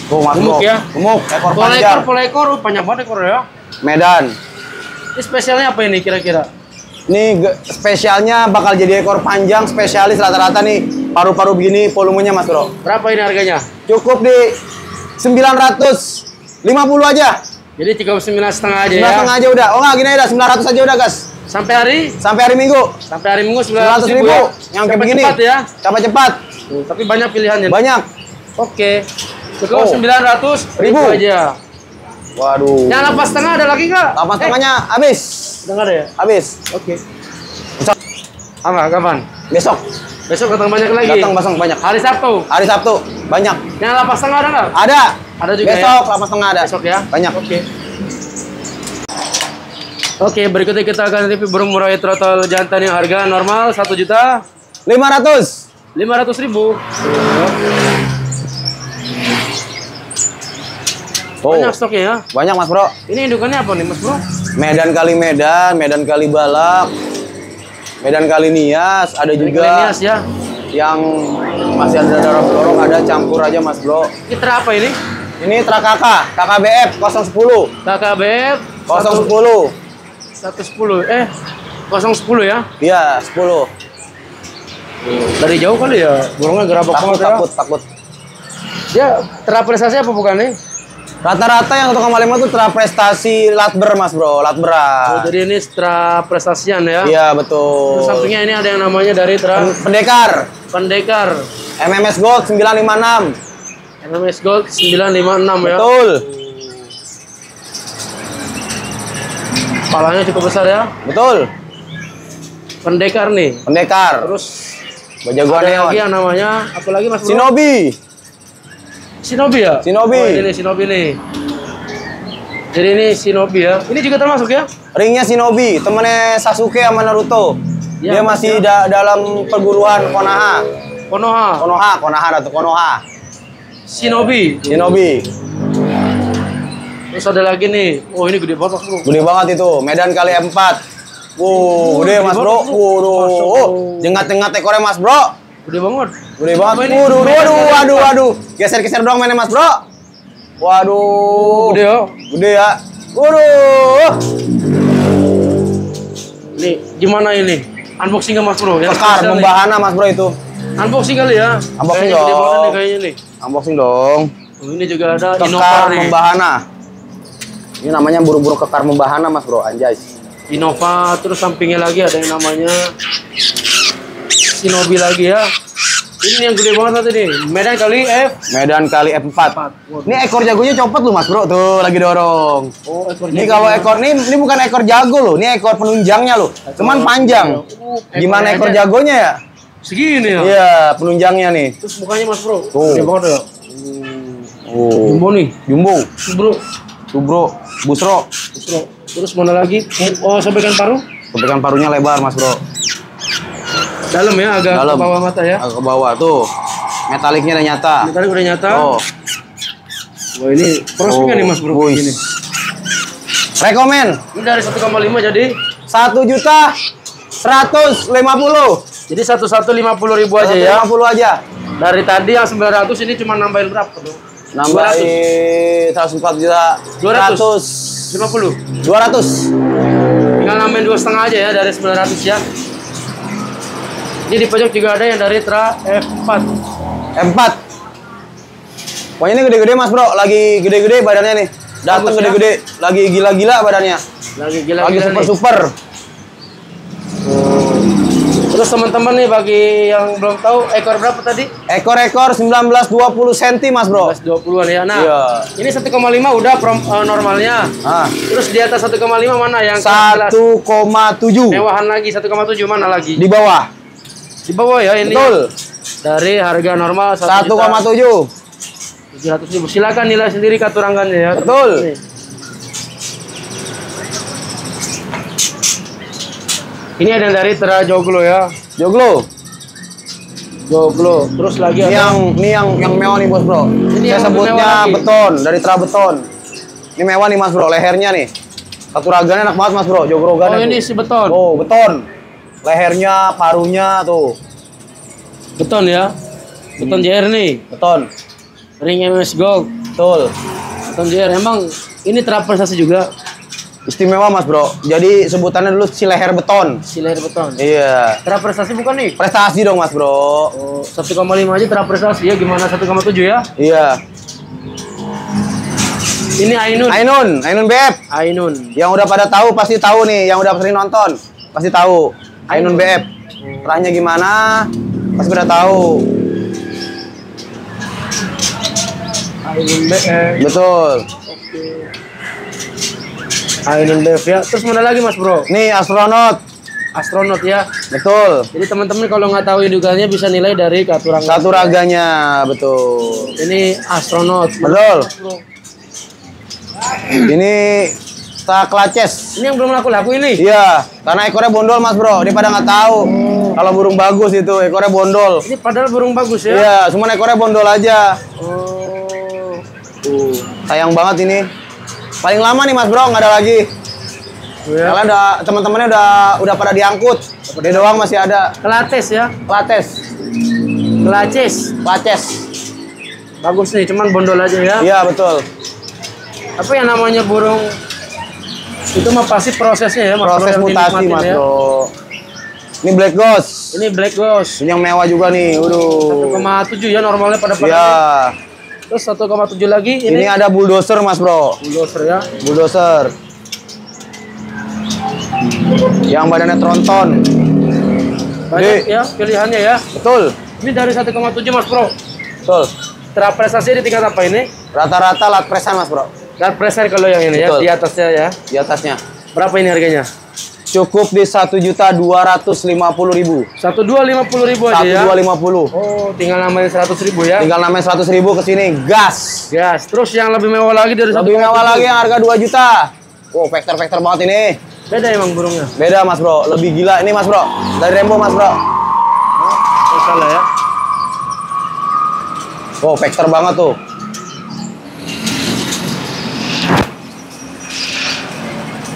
[SPEAKER 1] Tuh Mas
[SPEAKER 2] Gemuk ya?
[SPEAKER 1] Gemuk, ekor
[SPEAKER 2] Pola ekor,
[SPEAKER 1] panjang.
[SPEAKER 2] pola ekor, uh, panjang banget ekor ya.
[SPEAKER 1] Medan.
[SPEAKER 2] Ini spesialnya apa ini kira-kira?
[SPEAKER 1] Ini ge- spesialnya bakal jadi ekor panjang spesialis rata-rata nih. Paru-paru begini volumenya Mas Bro.
[SPEAKER 2] Berapa ini harganya?
[SPEAKER 1] Cukup di 950 aja.
[SPEAKER 2] Jadi 39 setengah aja
[SPEAKER 1] 9
[SPEAKER 2] ya.
[SPEAKER 1] setengah aja udah. Oh enggak gini aja 900 aja udah gas.
[SPEAKER 2] Sampai hari
[SPEAKER 1] Sampai hari Minggu.
[SPEAKER 2] sampai hari Minggu
[SPEAKER 1] 900
[SPEAKER 2] 900
[SPEAKER 1] ribu.
[SPEAKER 2] ya.
[SPEAKER 1] Yang kayak
[SPEAKER 2] Cepat
[SPEAKER 1] begini.
[SPEAKER 2] cepat ya.
[SPEAKER 1] Cepat-cepat.
[SPEAKER 2] Tuh, tapi banyak pilihannya.
[SPEAKER 1] Banyak.
[SPEAKER 2] Oke. Cukup
[SPEAKER 1] Oh.
[SPEAKER 2] 900
[SPEAKER 1] Ribu.
[SPEAKER 2] ribu aja.
[SPEAKER 1] Waduh.
[SPEAKER 2] Yang lepas setengah ada lagi nggak?
[SPEAKER 1] Lapan
[SPEAKER 2] Eh,
[SPEAKER 1] setengahnya habis.
[SPEAKER 2] nggak ada ya?
[SPEAKER 1] Habis.
[SPEAKER 2] Oke. Apa? Kapan?
[SPEAKER 1] Besok
[SPEAKER 2] Besok datang banyak lagi.
[SPEAKER 1] datang pasang banyak.
[SPEAKER 2] Hari Sabtu.
[SPEAKER 1] Hari Sabtu banyak.
[SPEAKER 2] Yang lepas setengah ada nggak?
[SPEAKER 1] Ada.
[SPEAKER 2] Ada juga
[SPEAKER 1] Besok lapan setengah ada.
[SPEAKER 2] Besok ya.
[SPEAKER 1] Banyak.
[SPEAKER 2] Oke. Oke, berikutnya kita akan review burung murai trotol jantan yang harga normal 1 juta
[SPEAKER 1] 500.
[SPEAKER 2] 500 ribu.
[SPEAKER 1] Oh,
[SPEAKER 2] Banyak stoknya ya.
[SPEAKER 1] banyak Mas Bro.
[SPEAKER 2] Ini indukannya apa nih, Mas Bro?
[SPEAKER 1] Medan kali Medan, Medan kali Balak, Medan kali Nias, ada juga
[SPEAKER 2] Klinias ya.
[SPEAKER 1] yang masih ada darah pelorong, ada campur aja Mas Bro.
[SPEAKER 2] Ini tra apa ini?
[SPEAKER 1] Ini Trakaka, KKBF 010,
[SPEAKER 2] KKBF
[SPEAKER 1] 010.
[SPEAKER 2] 110 eh 010 ya.
[SPEAKER 1] Iya, 10.
[SPEAKER 2] Dari jauh kali ya. Burungnya gerabak
[SPEAKER 1] Takut,
[SPEAKER 2] banget ya.
[SPEAKER 1] takut, takut.
[SPEAKER 2] Dia terapresiasi apa bukan nih?
[SPEAKER 1] Rata-rata yang untuk lima tuh terprestasi latber Mas Bro,
[SPEAKER 2] Oh,
[SPEAKER 1] latbera.
[SPEAKER 2] jadi ini tra prestasian ya.
[SPEAKER 1] Iya,
[SPEAKER 2] Terus
[SPEAKER 1] betul.
[SPEAKER 2] sampingnya ini ada yang namanya dari tra
[SPEAKER 1] Pendekar,
[SPEAKER 2] pendekar
[SPEAKER 1] MMS Gold 956.
[SPEAKER 2] MMS Gold 956 ya.
[SPEAKER 1] Betul.
[SPEAKER 2] Kepalanya cukup besar ya.
[SPEAKER 1] Betul.
[SPEAKER 2] Pendekar nih.
[SPEAKER 1] Pendekar.
[SPEAKER 2] Terus
[SPEAKER 1] Bajagoan
[SPEAKER 2] ada
[SPEAKER 1] neon.
[SPEAKER 2] lagi yang namanya apa lagi Mas Bro?
[SPEAKER 1] Shinobi.
[SPEAKER 2] Shinobi ya?
[SPEAKER 1] Shinobi.
[SPEAKER 2] Oh, ini Shinobi nih. Jadi ini Shinobi ya. Ini juga termasuk ya?
[SPEAKER 1] Ringnya Shinobi, temennya Sasuke sama Naruto.
[SPEAKER 2] Ya,
[SPEAKER 1] Dia masih da- dalam perguruan Konoha.
[SPEAKER 2] Konoha.
[SPEAKER 1] Konoha, Konoha atau Konoha.
[SPEAKER 2] Shinobi.
[SPEAKER 1] Shinobi.
[SPEAKER 2] Terus ada lagi nih. Oh, ini gede banget Bro.
[SPEAKER 1] Gede banget itu, Medan kali M4. Wow, gede Mas Bro. Waduh. Oh, jengat-jengat ekornya Mas Bro.
[SPEAKER 2] Gede banget.
[SPEAKER 1] Gede banget. Waduh, waduh, waduh, waduh. Geser-geser doang mainnya Mas Bro. Waduh.
[SPEAKER 2] Gede ya.
[SPEAKER 1] Gede ya. Waduh.
[SPEAKER 2] Nih, gimana ini? Unboxing Mas Bro? Spesial nih.
[SPEAKER 1] membahana Mas Bro itu.
[SPEAKER 2] Unboxing kali ya?
[SPEAKER 1] Unboxing
[SPEAKER 2] Kayaknya Gede
[SPEAKER 1] dong.
[SPEAKER 2] banget nih kayaknya nih.
[SPEAKER 1] Unboxing dong.
[SPEAKER 2] Oh, ini juga ada Innova
[SPEAKER 1] Kekar
[SPEAKER 2] nih.
[SPEAKER 1] membahana. Ini namanya burung-burung kekar membahana Mas Bro, anjay.
[SPEAKER 2] Innova, terus sampingnya lagi ada yang namanya Shinobi lagi ya. Ini yang gede banget tadi nih. Medan kali F.
[SPEAKER 1] Medan kali F4. Ini ekor jagonya copot loh Mas Bro, tuh lagi dorong.
[SPEAKER 2] Oh, ekor
[SPEAKER 1] Ini kalau ekor ini ini bukan ekor jago loh, ini ekor penunjangnya loh. Cuman panjang.
[SPEAKER 2] Oh,
[SPEAKER 1] Gimana ekor jagonya ya?
[SPEAKER 2] Segini ya.
[SPEAKER 1] Iya, penunjangnya nih.
[SPEAKER 2] Terus mukanya Mas Bro.
[SPEAKER 1] Tuh.
[SPEAKER 2] Gede banget ya.
[SPEAKER 1] Oh,
[SPEAKER 2] Jumbo nih.
[SPEAKER 1] jumbo.
[SPEAKER 2] Bro.
[SPEAKER 1] Tuh bro, busro.
[SPEAKER 2] Terus, Bro. Terus mana lagi? Oh, sampaikan paruh.
[SPEAKER 1] Kepekan parunya lebar Mas Bro.
[SPEAKER 2] Dalam ya, agak
[SPEAKER 1] Dalam.
[SPEAKER 2] ke bawah mata ya.
[SPEAKER 1] Agak ke bawah tuh. Metaliknya udah nyata.
[SPEAKER 2] Tadi udah nyata.
[SPEAKER 1] Oh.
[SPEAKER 2] Wah, ini prospek nggak nih Mas Bro?
[SPEAKER 1] Wih.
[SPEAKER 2] Ini.
[SPEAKER 1] Rekomen
[SPEAKER 2] Ini dari 1,5 jadi
[SPEAKER 1] satu juta seratus lima puluh.
[SPEAKER 2] jadi satu satu lima puluh ribu aja ya.
[SPEAKER 1] Lima puluh aja.
[SPEAKER 2] Dari tadi yang 900 ini cuma nambahin berapa tuh?
[SPEAKER 1] Nambahin seratus empat juta
[SPEAKER 2] 200.
[SPEAKER 1] seratus
[SPEAKER 2] 50.
[SPEAKER 1] dua ratus.
[SPEAKER 2] Tinggal nambahin dua setengah aja ya dari 900 ya. Ini di pojok juga ada yang dari Tra F4.
[SPEAKER 1] Empat. Pokoknya ini gede-gede mas bro, lagi gede-gede badannya nih. Datang
[SPEAKER 2] ya?
[SPEAKER 1] gede-gede, lagi gila-gila badannya.
[SPEAKER 2] Lagi gila
[SPEAKER 1] Lagi super-super.
[SPEAKER 2] Terus teman-teman nih bagi yang belum tahu ekor berapa tadi?
[SPEAKER 1] Ekor-ekor 19-20 cm mas bro.
[SPEAKER 2] 20-an ya. Nah,
[SPEAKER 1] Iya.
[SPEAKER 2] ini 1,5 udah prom, eh, normalnya.
[SPEAKER 1] Ah,
[SPEAKER 2] Terus di atas 1,5 mana yang kelas
[SPEAKER 1] 1,7
[SPEAKER 2] mewahan lagi 1,7 mana lagi?
[SPEAKER 1] di bawah.
[SPEAKER 2] Di bawah ya ini.
[SPEAKER 1] Betul.
[SPEAKER 2] Dari harga normal
[SPEAKER 1] 1,7.
[SPEAKER 2] 700 ribu. Silakan nilai sendiri katurangannya ya.
[SPEAKER 1] Betul.
[SPEAKER 2] Ini ada yang dari Tera Joglo ya.
[SPEAKER 1] Joglo.
[SPEAKER 2] Joglo. Terus lagi
[SPEAKER 1] Ini
[SPEAKER 2] ada
[SPEAKER 1] yang ini yang yang mewah nih bos bro.
[SPEAKER 2] Ini
[SPEAKER 1] Saya
[SPEAKER 2] yang
[SPEAKER 1] sebutnya beton dari Tra Beton. Ini mewah nih mas bro, lehernya nih. Satu raganya enak banget mas bro,
[SPEAKER 2] Oh
[SPEAKER 1] jogroganya.
[SPEAKER 2] ini si beton.
[SPEAKER 1] Oh beton. Lehernya, parunya tuh
[SPEAKER 2] Beton ya. Beton JR nih.
[SPEAKER 1] beton.
[SPEAKER 2] Ring MS Gold.
[SPEAKER 1] Betul.
[SPEAKER 2] Beton JR. Emang ini terprestasi juga
[SPEAKER 1] Istimewa mas bro. Jadi sebutannya dulu si leher beton.
[SPEAKER 2] si leher beton.
[SPEAKER 1] Iya.
[SPEAKER 2] Terprestasi bukan nih?
[SPEAKER 1] Prestasi dong mas bro.
[SPEAKER 2] Oh, 1,5 aja terprestasi ya. Gimana 1,7 ya?
[SPEAKER 1] Iya.
[SPEAKER 2] Ini Ainun.
[SPEAKER 1] Ainun, Ainun BF.
[SPEAKER 2] Ainun.
[SPEAKER 1] Yang udah pada tahu pasti tahu nih, yang udah sering nonton pasti tahu. Ainun BF. Terahnya gimana? Pasti pada tahu.
[SPEAKER 2] Ainun BF.
[SPEAKER 1] Betul.
[SPEAKER 2] Ainun BF ya. Terus mana lagi Mas Bro?
[SPEAKER 1] Nih astronot.
[SPEAKER 2] Astronot ya.
[SPEAKER 1] Betul.
[SPEAKER 2] Jadi teman-teman kalau nggak tahu indukannya bisa nilai dari katurang.
[SPEAKER 1] Satu raganya, betul.
[SPEAKER 2] Ini astronot.
[SPEAKER 1] Betul. Ini Staklaces.
[SPEAKER 2] Ini yang belum laku-laku ini.
[SPEAKER 1] Iya, karena ekornya bondol mas bro. Dia pada nggak tahu. Kalau burung bagus itu ekornya bondol.
[SPEAKER 2] Ini padahal burung bagus ya.
[SPEAKER 1] Iya, cuma ekornya bondol aja.
[SPEAKER 2] Oh. Tuh.
[SPEAKER 1] Sayang banget ini. Paling lama nih mas bro, nggak ada lagi.
[SPEAKER 2] Ya.
[SPEAKER 1] Kalian udah teman-temannya udah udah pada diangkut. Dia doang masih ada.
[SPEAKER 2] Kelates ya.
[SPEAKER 1] Klates,
[SPEAKER 2] Kelaces.
[SPEAKER 1] klaces.
[SPEAKER 2] Bagus nih, cuman bondol aja ya.
[SPEAKER 1] Iya betul.
[SPEAKER 2] Apa yang namanya burung itu mah pasti prosesnya ya, Mas Bro,
[SPEAKER 1] Proses
[SPEAKER 2] yang
[SPEAKER 1] mutasi mas
[SPEAKER 2] ya.
[SPEAKER 1] bro. Ini black ghost.
[SPEAKER 2] Ini black ghost.
[SPEAKER 1] Ini yang mewah juga nih. Waduh.
[SPEAKER 2] 1,7 ya normalnya pada pada.
[SPEAKER 1] Iya.
[SPEAKER 2] Terus 1,7 lagi
[SPEAKER 1] Ini
[SPEAKER 2] ini,
[SPEAKER 1] ada bulldozer mas bro.
[SPEAKER 2] bulldozer ya.
[SPEAKER 1] Bulldozer. Yang badannya tronton.
[SPEAKER 2] Banyak
[SPEAKER 1] Jadi-
[SPEAKER 2] ya pilihannya ya.
[SPEAKER 1] Betul.
[SPEAKER 2] Ini dari 1,7 Mas Bro.
[SPEAKER 1] Betul.
[SPEAKER 2] Terprestasi di tingkat apa ini?
[SPEAKER 1] Rata-rata lat presan mas bro.
[SPEAKER 2] Dan pressure kalau yang ini
[SPEAKER 1] Betul.
[SPEAKER 2] ya, di atasnya ya.
[SPEAKER 1] Di atasnya.
[SPEAKER 2] Berapa ini harganya?
[SPEAKER 1] Cukup di satu juta dua ratus lima puluh ribu.
[SPEAKER 2] 1250 ribu aja
[SPEAKER 1] Satu
[SPEAKER 2] ya.
[SPEAKER 1] dua lima puluh.
[SPEAKER 2] Oh, tinggal nambahin 100 ribu ya.
[SPEAKER 1] Tinggal namanya seratus ribu ke sini. Gas.
[SPEAKER 2] Gas. Terus yang lebih mewah lagi dari
[SPEAKER 1] Lebih
[SPEAKER 2] 1,7.
[SPEAKER 1] mewah lagi yang harga 2 juta. Oh, vektor-vektor banget ini.
[SPEAKER 2] Beda emang burungnya.
[SPEAKER 1] Beda mas bro. Lebih gila ini mas bro. Dari Rembo mas bro.
[SPEAKER 2] Oh, salah ya.
[SPEAKER 1] Oh, vektor banget tuh.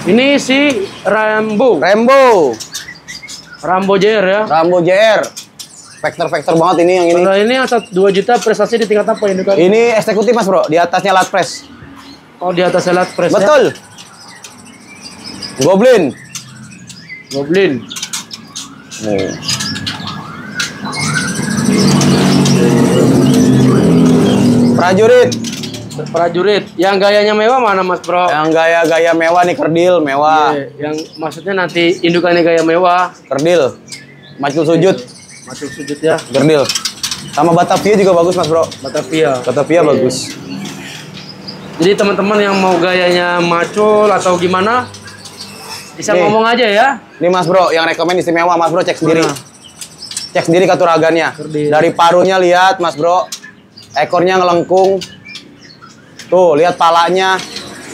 [SPEAKER 2] Ini si Rambo.
[SPEAKER 1] Rembo.
[SPEAKER 2] Rambo JR ya.
[SPEAKER 1] Rambo JR. Vektor-vektor banget ini yang ini.
[SPEAKER 2] Kalau ini yang 2 juta prestasi di tingkat apa ini kan?
[SPEAKER 1] Ini eksekutif mas bro. Di atasnya lat press.
[SPEAKER 2] Oh, di atas alat press ya.
[SPEAKER 1] Betul. Goblin.
[SPEAKER 2] Goblin.
[SPEAKER 1] Nih. Prajurit.
[SPEAKER 2] Prajurit. Yang gayanya mewah mana Mas Bro?
[SPEAKER 1] Yang gaya-gaya mewah nih kerdil, mewah.
[SPEAKER 2] Iya, yang maksudnya nanti indukannya gaya mewah.
[SPEAKER 1] Kerdil. Macul sujud,
[SPEAKER 2] Masuk sujud ya.
[SPEAKER 1] kerdil. Sama Batavia juga bagus mas bro.
[SPEAKER 2] Batavia.
[SPEAKER 1] Batavia bagus.
[SPEAKER 2] Jadi teman-teman yang mau gayanya macul atau gimana bisa
[SPEAKER 1] Nih.
[SPEAKER 2] ngomong aja ya.
[SPEAKER 1] Ini mas bro, yang rekomend istimewa mas bro cek sendiri.
[SPEAKER 2] Mana?
[SPEAKER 1] Cek sendiri katuragannya.
[SPEAKER 2] Kerdil.
[SPEAKER 1] Dari parunya lihat mas bro, ekornya ngelengkung. Tuh lihat palanya,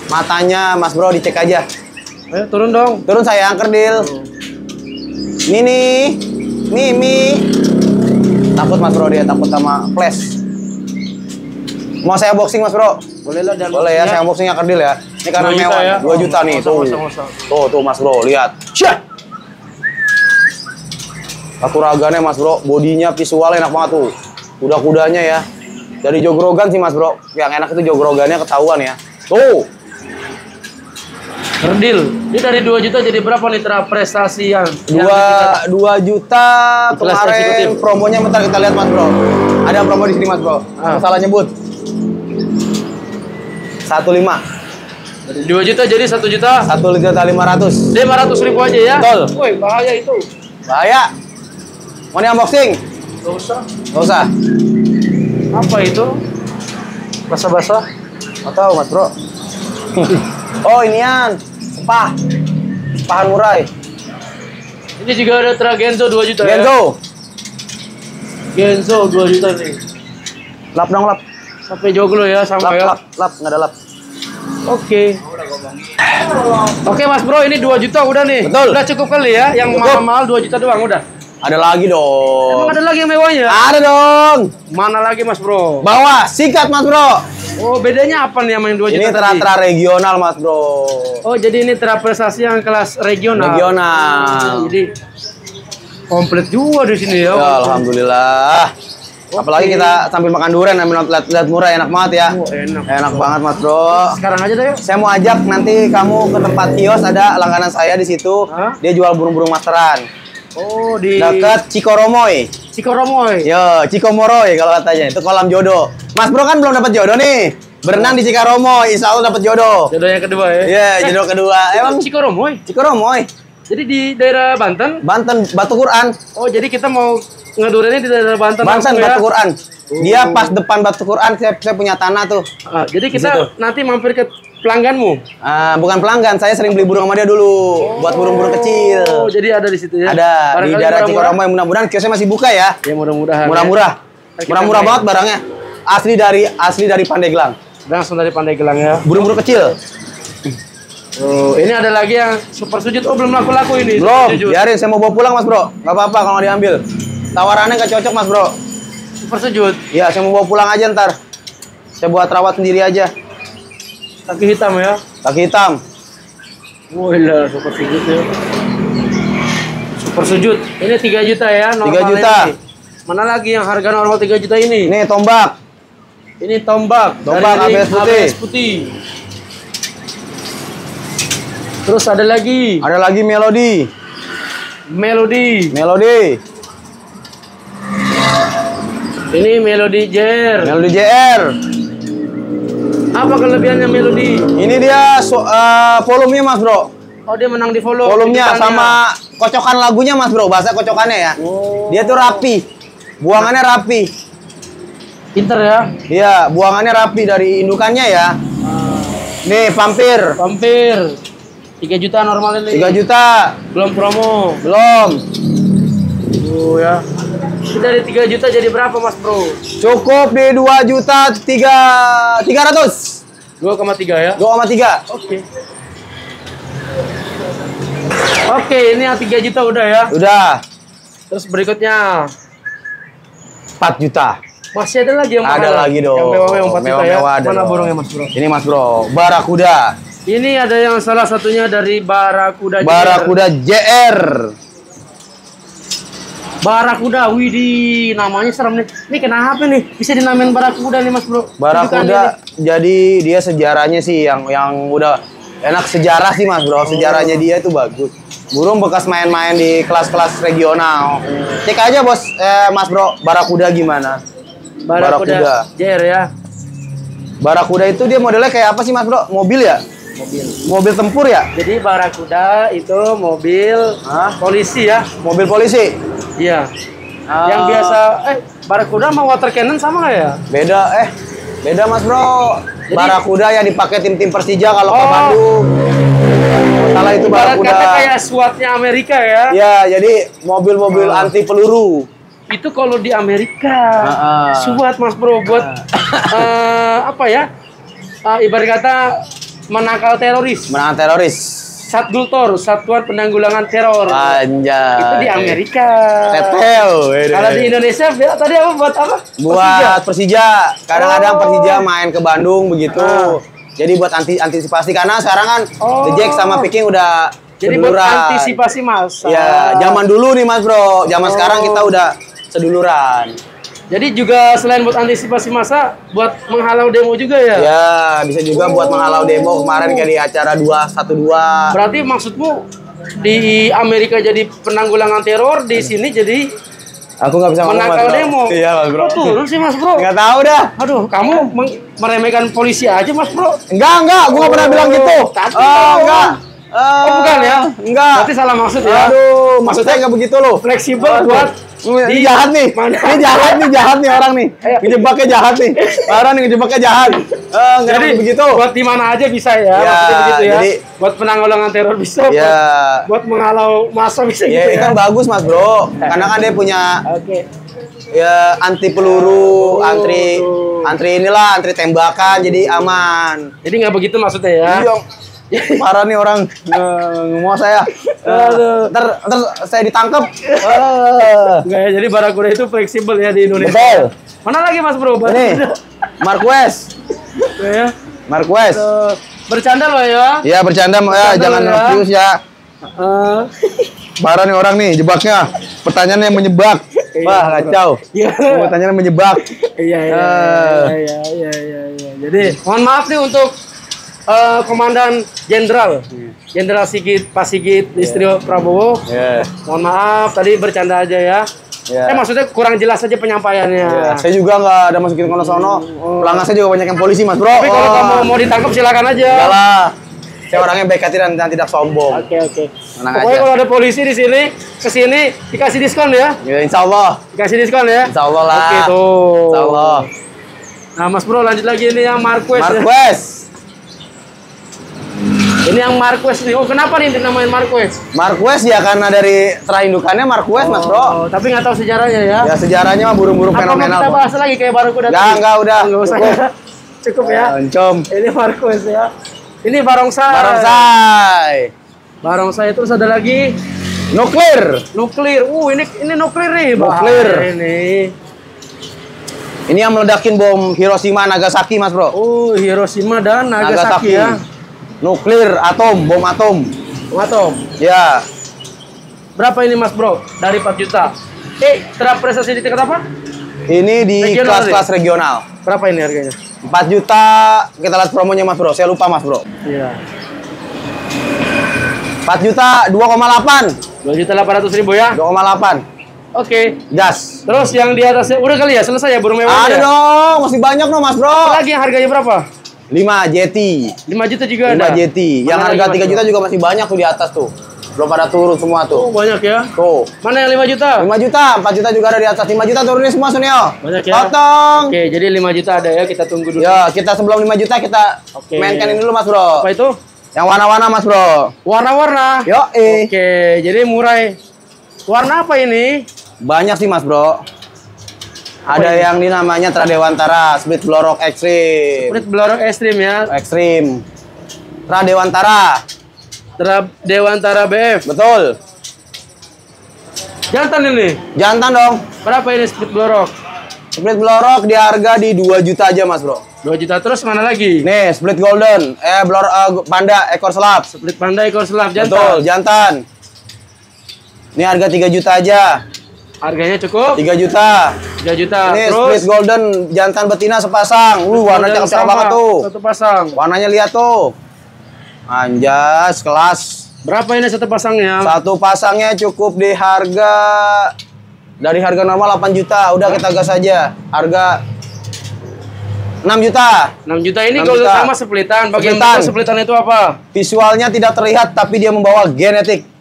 [SPEAKER 1] matanya mas bro dicek aja.
[SPEAKER 2] Ayo turun dong.
[SPEAKER 1] Turun sayang kerdil. Ini nih, Mimi. Takut mas bro dia takut sama flash. Mau saya boxing mas bro?
[SPEAKER 2] Boleh lah dan
[SPEAKER 1] Boleh ya, saya unboxingnya kerdil ya. Ini karena mewah,
[SPEAKER 2] ya?
[SPEAKER 1] 2 juta nih, tuh. Tuh, tuh mas bro, lihat. Syah! Katuragannya mas bro, bodinya visualnya enak banget tuh. Kuda-kudanya ya. Dari jogrogan sih mas bro. Yang enak itu jogrogannya ketahuan ya. Tuh,
[SPEAKER 2] Kerdil. Ini dari 2 juta jadi berapa nih tra prestasi yang yang
[SPEAKER 1] dua,
[SPEAKER 2] di
[SPEAKER 1] dua juta
[SPEAKER 2] Di kelas
[SPEAKER 1] kemarin
[SPEAKER 2] eksekutif.
[SPEAKER 1] promonya bentar kita lihat mas bro. Ada promo di sini mas bro.
[SPEAKER 2] Ah.
[SPEAKER 1] Salah nyebut. Satu lima,
[SPEAKER 2] tingkat- dari 2 juta jadi 1 juta
[SPEAKER 1] satu juta lima ratus.
[SPEAKER 2] 500 ribu aja ya.
[SPEAKER 1] Betul.
[SPEAKER 2] Woi, bahaya itu.
[SPEAKER 1] Bahaya. Mau di unboxing?
[SPEAKER 2] Gak usah.
[SPEAKER 1] Gak usah.
[SPEAKER 2] Apa itu? Basah-basah.
[SPEAKER 1] Gak tahu mas bro. (laughs) oh inian, sepah, sepahan murai.
[SPEAKER 2] Ini juga ada Tragenzo 2 juta ya.
[SPEAKER 1] Genzo,
[SPEAKER 2] Genzo 2 juta nih.
[SPEAKER 1] lap dong lap,
[SPEAKER 2] Sampai joglo ya
[SPEAKER 1] lap
[SPEAKER 2] sama ya.
[SPEAKER 1] lap lap nggak ada lap.
[SPEAKER 2] Oke. Oke Mas Bro, ini 2 juta udah nih.
[SPEAKER 1] Betul.
[SPEAKER 2] Udah cukup kali ya. Yang mahal-mahal 2 juta doang udah.
[SPEAKER 1] Ada lagi dong.
[SPEAKER 2] Emang ada lagi yang mewahnya?
[SPEAKER 1] Ada dong.
[SPEAKER 2] Mana lagi Mas Bro?
[SPEAKER 1] Bawah, sikat mas bro.
[SPEAKER 2] Oh, bedanya apa nih sama yang 2 juta
[SPEAKER 1] Ini tera-tera regional mas bro.
[SPEAKER 2] Oh, jadi ini terapresiasi yang kelas regional.
[SPEAKER 1] Regional.
[SPEAKER 2] Oh, jadi komplit juga di sini ya.
[SPEAKER 1] Ya, Alhamdulillah. Apalagi kita sambil makan durian sambil lihat murah enak banget ya.
[SPEAKER 2] Oh, enak.
[SPEAKER 1] Enak banget mas bro.
[SPEAKER 2] Sekarang aja deh yuk.
[SPEAKER 1] Saya mau ajak nanti kamu ke tempat kios ada langganan saya di situ.
[SPEAKER 2] Hah?
[SPEAKER 1] Dia jual burung-burung masteran.
[SPEAKER 2] Oh, di
[SPEAKER 1] Dekat Cikoromoy.
[SPEAKER 2] Cikoromoy.
[SPEAKER 1] Yo, Cikomoroy kalau katanya. Itu kolam jodoh. Mas Bro kan belum dapat jodoh nih. Berenang di Cikaromoy, insya Allah dapat jodoh.
[SPEAKER 2] Jodoh yang kedua ya.
[SPEAKER 1] Iya, jodoh kedua. (laughs) Emang
[SPEAKER 2] Cikoromoy.
[SPEAKER 1] Cikoromoy,
[SPEAKER 2] Jadi di daerah Banten.
[SPEAKER 1] Banten, Batu Quran.
[SPEAKER 2] Oh, jadi kita mau ngedurinnya di daerah Banten,
[SPEAKER 1] Banten,
[SPEAKER 2] ya.
[SPEAKER 1] Batu Quran. Dia pas depan Batu Quran, saya, saya punya tanah tuh.
[SPEAKER 2] Ah, jadi kita nanti mampir ke pelangganmu.
[SPEAKER 1] Ah, bukan pelanggan, saya sering beli burung sama dia dulu. Buat burung-burung kecil.
[SPEAKER 2] Oh, jadi ada di situ ya.
[SPEAKER 1] Ada di
[SPEAKER 2] Barangkali
[SPEAKER 1] daerah. Cikoromoy. Mudah-mudahan kiosnya masih buka ya.
[SPEAKER 2] Ya mudah-mudahan.
[SPEAKER 1] Murah-murah.
[SPEAKER 2] Ya.
[SPEAKER 1] Murah-murah banget barangnya. Asli dari asli dari Pandeglang.
[SPEAKER 2] Langsung dari Pandeglang ya.
[SPEAKER 1] Burung-burung kecil.
[SPEAKER 2] Oh, ini ada lagi yang super sujud. Oh, belum laku-laku ini.
[SPEAKER 1] Belum, biarin saya mau bawa pulang mas bro. Gak apa-apa kalau diambil. Tawarannya nggak cocok mas bro.
[SPEAKER 2] Super sujud.
[SPEAKER 1] Iya, saya mau bawa pulang aja ntar. Saya buat rawat sendiri aja.
[SPEAKER 2] Kaki hitam ya.
[SPEAKER 1] Kaki hitam.
[SPEAKER 2] Lah, super sujud ya. Super sujud. Ini 3 juta ya, normalnya
[SPEAKER 1] 3 juta.
[SPEAKER 2] ini. Mana lagi yang harga normal 3 juta ini?
[SPEAKER 1] Ini tombak.
[SPEAKER 2] Ini tombak.
[SPEAKER 1] Tombak
[SPEAKER 2] dari
[SPEAKER 1] ABS putih.
[SPEAKER 2] ABS putih. Terus ada lagi
[SPEAKER 1] Ada lagi melodi.
[SPEAKER 2] melodi.
[SPEAKER 1] Melodi.
[SPEAKER 2] Ini melodi jer.
[SPEAKER 1] Melodi JR.
[SPEAKER 2] Apa kelebihannya melodi?
[SPEAKER 1] Ini dia so, eh, volumenya mas bro.
[SPEAKER 2] Oh dia menang di follow.
[SPEAKER 1] Volumenya sama kocokan lagunya mas bro. Bahasa kocokannya ya.
[SPEAKER 2] Oh.
[SPEAKER 1] Dia tuh rapi. Buangannya rapi.
[SPEAKER 2] Pinter ya.
[SPEAKER 1] Iya, buangannya rapi dari indukannya ya. Nih, vampir.
[SPEAKER 2] Vampir. 3 juta normal ini.
[SPEAKER 1] 3 juta.
[SPEAKER 2] Belum promo.
[SPEAKER 1] Belum.
[SPEAKER 2] Oh ya. Dari 3 juta jadi berapa Mas Bro?
[SPEAKER 1] Cukup di 2 juta 3 300.
[SPEAKER 2] 2,3 ya.
[SPEAKER 1] 2,3.
[SPEAKER 2] Oke. Oke, ini yang 3 juta udah ya.
[SPEAKER 1] Udah.
[SPEAKER 2] Terus berikutnya
[SPEAKER 1] 4 juta.
[SPEAKER 2] masih ada lagi yang
[SPEAKER 1] Ada lagi dong.
[SPEAKER 2] Yang mewah-mewah 4 juta ya.
[SPEAKER 1] Mewah-mewah ada
[SPEAKER 2] Mana
[SPEAKER 1] dong.
[SPEAKER 2] burungnya Mas Bro?
[SPEAKER 1] Ini Mas Bro, Barakuda.
[SPEAKER 2] Ini ada yang salah satunya dari Barakuda. JR.
[SPEAKER 1] Barakuda JR.
[SPEAKER 2] Barakuda, widih, namanya serem nih. Ini kenapa nih? Bisa dinamain Barakuda nih Mas Bro?
[SPEAKER 1] Barakuda jadi dia sejarahnya sih yang yang udah enak sejarah sih Mas Bro. Sejarahnya dia itu bagus. Burung bekas main-main di kelas-kelas regional. Cek aja Bos eh, Mas Bro, Barakuda gimana?
[SPEAKER 2] Barakuda,
[SPEAKER 1] Barakuda.
[SPEAKER 2] JR ya.
[SPEAKER 1] Barakuda itu dia modelnya kayak apa sih Mas Bro? Mobil ya?
[SPEAKER 2] Mobil.
[SPEAKER 1] Mobil tempur ya?
[SPEAKER 2] Jadi Barakuda itu mobil
[SPEAKER 1] Hah?
[SPEAKER 2] polisi ya.
[SPEAKER 1] Mobil polisi?
[SPEAKER 2] Iya.
[SPEAKER 1] Ah.
[SPEAKER 2] Yang biasa eh Barakuda sama water cannon sama nggak ya?
[SPEAKER 1] Beda eh beda Mas Bro.
[SPEAKER 2] Jadi-
[SPEAKER 1] Barakuda yang dipakai tim-tim Persija kalau ke
[SPEAKER 2] Oh.
[SPEAKER 1] Bandung. Salah itu
[SPEAKER 2] Ibarat
[SPEAKER 1] Barakuda.
[SPEAKER 2] kata kayak SWAT-nya Amerika ya.
[SPEAKER 1] Ya, jadi mobil-mobil
[SPEAKER 2] Ah.
[SPEAKER 1] anti peluru.
[SPEAKER 2] Itu kalau di Amerika.
[SPEAKER 1] Ah, ah.
[SPEAKER 2] SWAT Mas Bro buat eh, apa ya? Eh, ibarat kata menangkal teroris.
[SPEAKER 1] Menangan teroris.
[SPEAKER 2] Satgul Tor, Satuan Penanggulangan Teror.
[SPEAKER 1] Anjay.
[SPEAKER 2] Itu di Amerika.
[SPEAKER 1] Tetel.
[SPEAKER 2] Kalau di Indonesia ya, tadi apa buat apa?
[SPEAKER 1] buat Persija. Kadang-kadang
[SPEAKER 2] Oh.
[SPEAKER 1] Persija main ke Bandung begitu.
[SPEAKER 2] Ah.
[SPEAKER 1] Jadi buat anti antisipasi karena sekarang kan
[SPEAKER 2] Oh.
[SPEAKER 1] The Jack sama Picking udah
[SPEAKER 2] Jadi buat
[SPEAKER 1] seduluran.
[SPEAKER 2] antisipasi masa.
[SPEAKER 1] Ya, zaman dulu nih Mas Bro. Zaman
[SPEAKER 2] Oh.
[SPEAKER 1] sekarang kita udah seduluran.
[SPEAKER 2] Jadi juga selain buat antisipasi masa, buat menghalau demo juga ya?
[SPEAKER 1] Ya, bisa juga buat menghalau demo kemarin kayak di acara 212.
[SPEAKER 2] Berarti maksudmu di Amerika jadi penanggulangan teror, di sini jadi
[SPEAKER 1] Aku nggak bisa ngomong Mas
[SPEAKER 2] menangkal
[SPEAKER 1] Bro.
[SPEAKER 2] demo.
[SPEAKER 1] Iya Mas Bro.
[SPEAKER 2] Kok turun sih Mas Bro?
[SPEAKER 1] Nggak tahu dah.
[SPEAKER 2] Aduh, kamu meremehkan polisi aja Mas Bro.
[SPEAKER 1] Enggak, enggak, gua nggak pernah bilang gitu.
[SPEAKER 2] Tadi
[SPEAKER 1] Oh,
[SPEAKER 2] dong.
[SPEAKER 1] enggak.
[SPEAKER 2] Oh bukan ya?
[SPEAKER 1] Enggak.
[SPEAKER 2] Berarti salah maksud ya?
[SPEAKER 1] Aduh, maksudnya nggak begitu loh.
[SPEAKER 2] Fleksibel buat
[SPEAKER 1] Ini jahat nih.
[SPEAKER 2] Mana?
[SPEAKER 1] Ini jahat nih, jahat nih orang nih. Ngejebaknya jahat nih. Orang nih ngejebaknya jahat. Eh, enggak
[SPEAKER 2] Jadi
[SPEAKER 1] begitu.
[SPEAKER 2] buat di mana aja bisa ya,
[SPEAKER 1] Ya,
[SPEAKER 2] begitu ya.
[SPEAKER 1] jadi-
[SPEAKER 2] buat penanggulangan teror bisa,
[SPEAKER 1] Ya.
[SPEAKER 2] buat, buat menghalau masa bisa
[SPEAKER 1] Ya,
[SPEAKER 2] gitu ya.
[SPEAKER 1] kan bagus Mas Bro. Karena kan dia punya
[SPEAKER 2] Oke.
[SPEAKER 1] ya anti peluru,
[SPEAKER 2] Oh,
[SPEAKER 1] antri antri inilah, antri tembakan jadi aman.
[SPEAKER 2] Jadi nggak begitu maksudnya ya?
[SPEAKER 1] Iya. (laughs) Parah nih orang mau saya.
[SPEAKER 2] Aduh.
[SPEAKER 1] Ntar, saya ditangkap. Eh.
[SPEAKER 2] Enggak ya, jadi Barakuda itu fleksibel ya di Indonesia.
[SPEAKER 1] Betul.
[SPEAKER 2] Mana lagi Mas Bro?
[SPEAKER 1] Ini Marquez.
[SPEAKER 2] ya.
[SPEAKER 1] Marquez.
[SPEAKER 2] Bercanda loh ya.
[SPEAKER 1] Ya bercanda ya,
[SPEAKER 2] Bercanda
[SPEAKER 1] jangan
[SPEAKER 2] ya.
[SPEAKER 1] ya.
[SPEAKER 2] Eh,
[SPEAKER 1] Parah nih orang nih jebaknya. Pertanyaannya yang menyebak.
[SPEAKER 2] Iya,
[SPEAKER 1] Wah, kacau.
[SPEAKER 2] Iya.
[SPEAKER 1] Pertanyaannya menyebak.
[SPEAKER 2] Iya iya iya iya iya iya. Jadi mohon maaf nih untuk eh, Komandan Jenderal Jenderal Sigit Pak Sigit Listrio Prabowo.
[SPEAKER 1] Ya.
[SPEAKER 2] Mohon maaf tadi bercanda aja ya.
[SPEAKER 1] Ya.
[SPEAKER 2] Eh maksudnya kurang jelas aja penyampaiannya.
[SPEAKER 1] Ya, saya juga nggak ada masukin kono sono. Pelanggan saya juga banyak yang polisi, Mas Bro.
[SPEAKER 2] Tapi kalau
[SPEAKER 1] Oh.
[SPEAKER 2] kamu mau ditangkap silakan aja.
[SPEAKER 1] Enggak lah. Saya orangnya baik hati dan, dan tidak sombong.
[SPEAKER 2] Oke oke.
[SPEAKER 1] Tenang
[SPEAKER 2] Pokoknya
[SPEAKER 1] aja.
[SPEAKER 2] kalau ada polisi di sini, ke sini dikasih diskon ya.
[SPEAKER 1] Ya, insya Allah.
[SPEAKER 2] Dikasih diskon ya.
[SPEAKER 1] Insya Allah lah.
[SPEAKER 2] Oke tuh.
[SPEAKER 1] Insya Allah.
[SPEAKER 2] Nah Mas Bro lanjut lagi ini yang Marquez. ya. Ini yang Marquez nih. Oh kenapa nih dinamain Marquez?
[SPEAKER 1] Marquez ya karena dari terindukannya Marquez, Mas Bro.
[SPEAKER 2] Oh, tapi nggak tahu sejarahnya ya.
[SPEAKER 1] Ya sejarahnya mah burung-burung
[SPEAKER 2] Apa
[SPEAKER 1] fenomenal.
[SPEAKER 2] kita
[SPEAKER 1] Bro.
[SPEAKER 2] bahas lagi kayak baru kuda
[SPEAKER 1] Enggak, enggak udah.
[SPEAKER 2] Nggak usah.
[SPEAKER 1] Cukup. (laughs)
[SPEAKER 2] Cukup ya.
[SPEAKER 1] Oncom.
[SPEAKER 2] Ini Marquez ya. Ini barongsai.
[SPEAKER 1] Barongsai.
[SPEAKER 2] Barongsai terus ada lagi
[SPEAKER 1] Nuklir.
[SPEAKER 2] nuklir. Uh, ini ini nuklir nih.
[SPEAKER 1] Nuklir.
[SPEAKER 2] Ini.
[SPEAKER 1] Ini yang meledakin bom Hiroshima Nagasaki, Mas Bro.
[SPEAKER 2] Oh, Hiroshima dan Nagasaki, ya.
[SPEAKER 1] Nuklir, atom, bom atom.
[SPEAKER 2] Atom.
[SPEAKER 1] Ya,
[SPEAKER 2] Berapa ini Mas Bro? Dari 4 juta. Eh, terprestasi di tingkat apa?
[SPEAKER 1] ini di kelas-kelas regional.
[SPEAKER 2] Berapa ini harganya?
[SPEAKER 1] 4 juta kita lihat promonya Mas Bro. Saya lupa Mas Bro.
[SPEAKER 2] Iya.
[SPEAKER 1] 4 juta 2,8.
[SPEAKER 2] 2 juta 800 ribu ya.
[SPEAKER 1] 2,8.
[SPEAKER 2] Oke.
[SPEAKER 1] Gas.
[SPEAKER 2] Terus yang di atasnya udah kali ya selesai ya burung mewah
[SPEAKER 1] Ada
[SPEAKER 2] ya?
[SPEAKER 1] dong, masih banyak dong Mas Bro.
[SPEAKER 2] Lagi yang harganya berapa?
[SPEAKER 1] 5 jeti.
[SPEAKER 2] 5 juta juga
[SPEAKER 1] 5
[SPEAKER 2] ada.
[SPEAKER 1] jeti. Yang
[SPEAKER 2] Mana
[SPEAKER 1] harga
[SPEAKER 2] lagi,
[SPEAKER 1] 3
[SPEAKER 2] Mas
[SPEAKER 1] juta juga masih banyak tuh di atas tuh. Belum pada turun semua
[SPEAKER 2] Oh,
[SPEAKER 1] tuh.
[SPEAKER 2] banyak ya.
[SPEAKER 1] Tuh.
[SPEAKER 2] Mana yang 5 juta?
[SPEAKER 1] 5 juta, 4 juta juga ada di atas. 5 juta turunin semua Sunio.
[SPEAKER 2] Banyak ya.
[SPEAKER 1] Potong.
[SPEAKER 2] Oke, jadi 5 juta ada ya, kita tunggu dulu.
[SPEAKER 1] Ya, kita sebelum 5 juta kita
[SPEAKER 2] Oke.
[SPEAKER 1] mainkan ini dulu Mas Bro.
[SPEAKER 2] Apa itu?
[SPEAKER 1] Yang warna-warna Mas Bro.
[SPEAKER 2] Warna-warna.
[SPEAKER 1] Yo, eh.
[SPEAKER 2] Oke, jadi murai. Warna apa ini?
[SPEAKER 1] Banyak sih Mas Bro. Ada
[SPEAKER 2] ini?
[SPEAKER 1] yang ini namanya Tradewantara, Split Blorok Extreme.
[SPEAKER 2] Kulit belorok ekstrim ya.
[SPEAKER 1] Extreme. Tradewantara.
[SPEAKER 2] Terap Dewantara BF.
[SPEAKER 1] Betul.
[SPEAKER 2] Jantan ini.
[SPEAKER 1] Jantan dong.
[SPEAKER 2] Berapa ini split belorok?
[SPEAKER 1] Split Blorok di harga di 2 juta aja Mas Bro.
[SPEAKER 2] 2 juta terus mana lagi?
[SPEAKER 1] Nih, Split Golden. Eh, blor eh, panda ekor selap.
[SPEAKER 2] Split panda ekor selap jantan.
[SPEAKER 1] Betul, jantan. Ini harga 3 juta aja.
[SPEAKER 2] Harganya cukup
[SPEAKER 1] 3 juta.
[SPEAKER 2] 3 juta.
[SPEAKER 1] Ini
[SPEAKER 2] terus
[SPEAKER 1] Split Golden jantan betina sepasang. Uh, warna
[SPEAKER 2] sama,
[SPEAKER 1] banget tuh.
[SPEAKER 2] Satu pasang.
[SPEAKER 1] Warnanya lihat tuh. Anjas, kelas.
[SPEAKER 2] Berapa ini satu pasangnya?
[SPEAKER 1] Satu pasangnya cukup di harga dari harga normal 8 juta. Udah kita gas aja. Harga 6 juta.
[SPEAKER 2] 6 juta ini
[SPEAKER 1] 6
[SPEAKER 2] golden
[SPEAKER 1] juta.
[SPEAKER 2] sama splitan. Bagian
[SPEAKER 1] Splitan.
[SPEAKER 2] splitan itu apa?
[SPEAKER 1] Visualnya tidak terlihat tapi dia membawa genetik.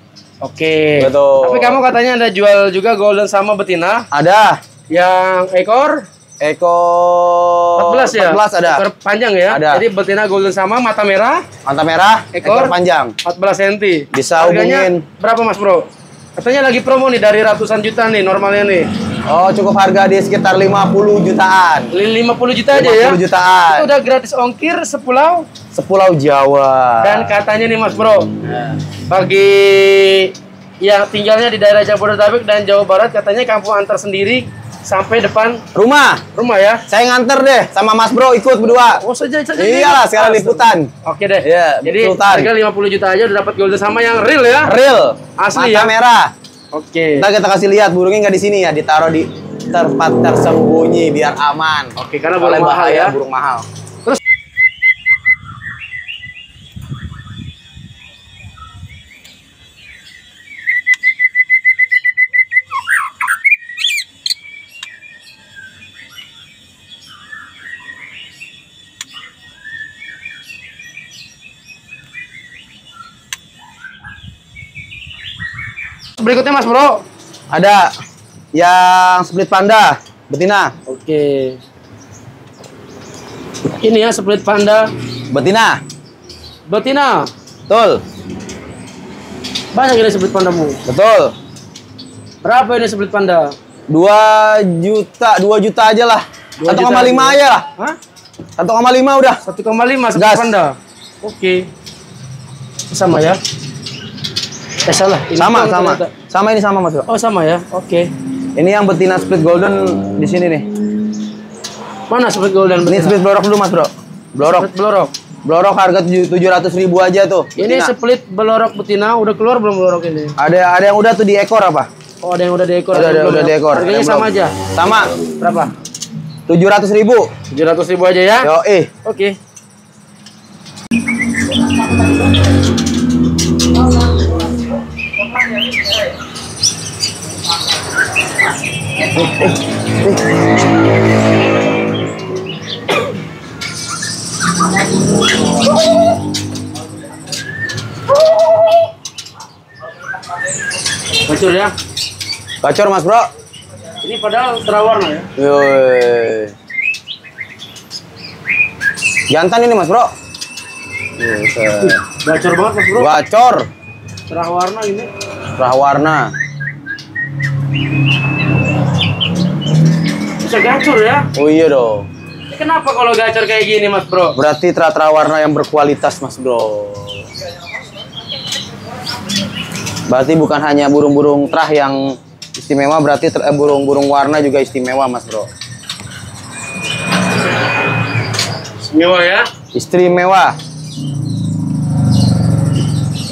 [SPEAKER 2] Oke.
[SPEAKER 1] Betul.
[SPEAKER 2] Tapi kamu katanya ada jual juga golden sama betina
[SPEAKER 1] Ada
[SPEAKER 2] yang ekor
[SPEAKER 1] ekor
[SPEAKER 2] 14 ya?
[SPEAKER 1] 14 ada.
[SPEAKER 2] Ekor panjang ya?
[SPEAKER 1] Ada.
[SPEAKER 2] Jadi betina golden sama mata merah
[SPEAKER 1] Mata merah,
[SPEAKER 2] Ekor?
[SPEAKER 1] ekor, panjang.
[SPEAKER 2] 14 cm.
[SPEAKER 1] Bisa hubungin.
[SPEAKER 2] berapa Mas Bro? Katanya lagi promo nih dari ratusan juta nih normalnya nih.
[SPEAKER 1] Oh, cukup harga di sekitar 50 jutaan.
[SPEAKER 2] Li- 50 juta aja ya.
[SPEAKER 1] 50 jutaan.
[SPEAKER 2] Itu udah gratis ongkir sepulau
[SPEAKER 1] Sepulau Jawa.
[SPEAKER 2] dan katanya nih Mas Bro, bagi yang tinggalnya di daerah Jabodetabek dan Jawa Barat katanya kampung antar sendiri sampai depan
[SPEAKER 1] rumah,
[SPEAKER 2] rumah ya.
[SPEAKER 1] saya nganter deh sama Mas Bro ikut berdua.
[SPEAKER 2] Oh saja saja.
[SPEAKER 1] Iyalah, sekarang liputan.
[SPEAKER 2] Oke deh.
[SPEAKER 1] Iya,
[SPEAKER 2] Jadi
[SPEAKER 1] liputan.
[SPEAKER 2] harga 50 juta aja udah dapat golden sama yang real ya.
[SPEAKER 1] Real.
[SPEAKER 2] Asli ya?
[SPEAKER 1] Mata merah.
[SPEAKER 2] Oke.
[SPEAKER 1] Ntar kita kasih lihat burungnya nggak di sini ya, ditaruh di tempat tersembunyi biar aman.
[SPEAKER 2] Oke, karena burung mahal
[SPEAKER 1] bahaya,
[SPEAKER 2] ya.
[SPEAKER 1] burung mahal.
[SPEAKER 2] Berikutnya Mas Bro.
[SPEAKER 1] Ada yang split panda, betina.
[SPEAKER 2] Oke. Ini ya split panda
[SPEAKER 1] Betina.
[SPEAKER 2] betina.
[SPEAKER 1] Betul.
[SPEAKER 2] Banyak ini split pandamu.
[SPEAKER 1] Betul.
[SPEAKER 2] Berapa ini split panda?
[SPEAKER 1] 2 juta, 2 juta aja lah.
[SPEAKER 2] 2
[SPEAKER 1] 1,5
[SPEAKER 2] juta aja.
[SPEAKER 1] lah.
[SPEAKER 2] Hah?
[SPEAKER 1] 1,5 udah.
[SPEAKER 2] 1,5 split
[SPEAKER 1] Gas.
[SPEAKER 2] panda. Oke. Sama ya? Eh salah. Ini
[SPEAKER 1] Sama, sama.
[SPEAKER 2] ternyata.
[SPEAKER 1] Sama ini sama Mas Bro.
[SPEAKER 2] Oh sama ya. Oke.
[SPEAKER 1] Ini yang betina split golden di sini nih.
[SPEAKER 2] Mana split golden
[SPEAKER 1] Ini
[SPEAKER 2] betina?
[SPEAKER 1] split blorok dulu Mas Bro. Blorok.
[SPEAKER 2] Split belorok.
[SPEAKER 1] Blorok harga tujuh ratus ribu aja tuh.
[SPEAKER 2] Ini
[SPEAKER 1] betina.
[SPEAKER 2] split belorok betina udah keluar belum belorok ini?
[SPEAKER 1] ada ada yang udah tuh di ekor apa?
[SPEAKER 2] Oh ada yang udah diekor.
[SPEAKER 1] Udah,
[SPEAKER 2] ada
[SPEAKER 1] ada, udah di ekor.
[SPEAKER 2] Harganya
[SPEAKER 1] Ada
[SPEAKER 2] sama aja.
[SPEAKER 1] Sama.
[SPEAKER 2] Berapa?
[SPEAKER 1] Tujuh ratus ribu.
[SPEAKER 2] 700 ribu aja ya?
[SPEAKER 1] Yo eh.
[SPEAKER 2] Oke. Bacur ya.
[SPEAKER 1] Gacor Mas Bro.
[SPEAKER 2] Ini padahal terawarna ya.
[SPEAKER 1] Yoi. Jantan ini Mas Bro.
[SPEAKER 2] Gacor banget mas bro.
[SPEAKER 1] Gacor.
[SPEAKER 2] Cerah warna ini.
[SPEAKER 1] Cerah warna.
[SPEAKER 2] Bisa gacor ya.
[SPEAKER 1] Oh iya dong.
[SPEAKER 2] Kenapa kalau gacor kayak gini mas bro?
[SPEAKER 1] Berarti tera-tera warna yang berkualitas mas bro. Berarti bukan hanya burung-burung terah yang istimewa, berarti eh, burung-burung warna juga istimewa mas bro.
[SPEAKER 2] Semua ya.
[SPEAKER 1] Istimewa.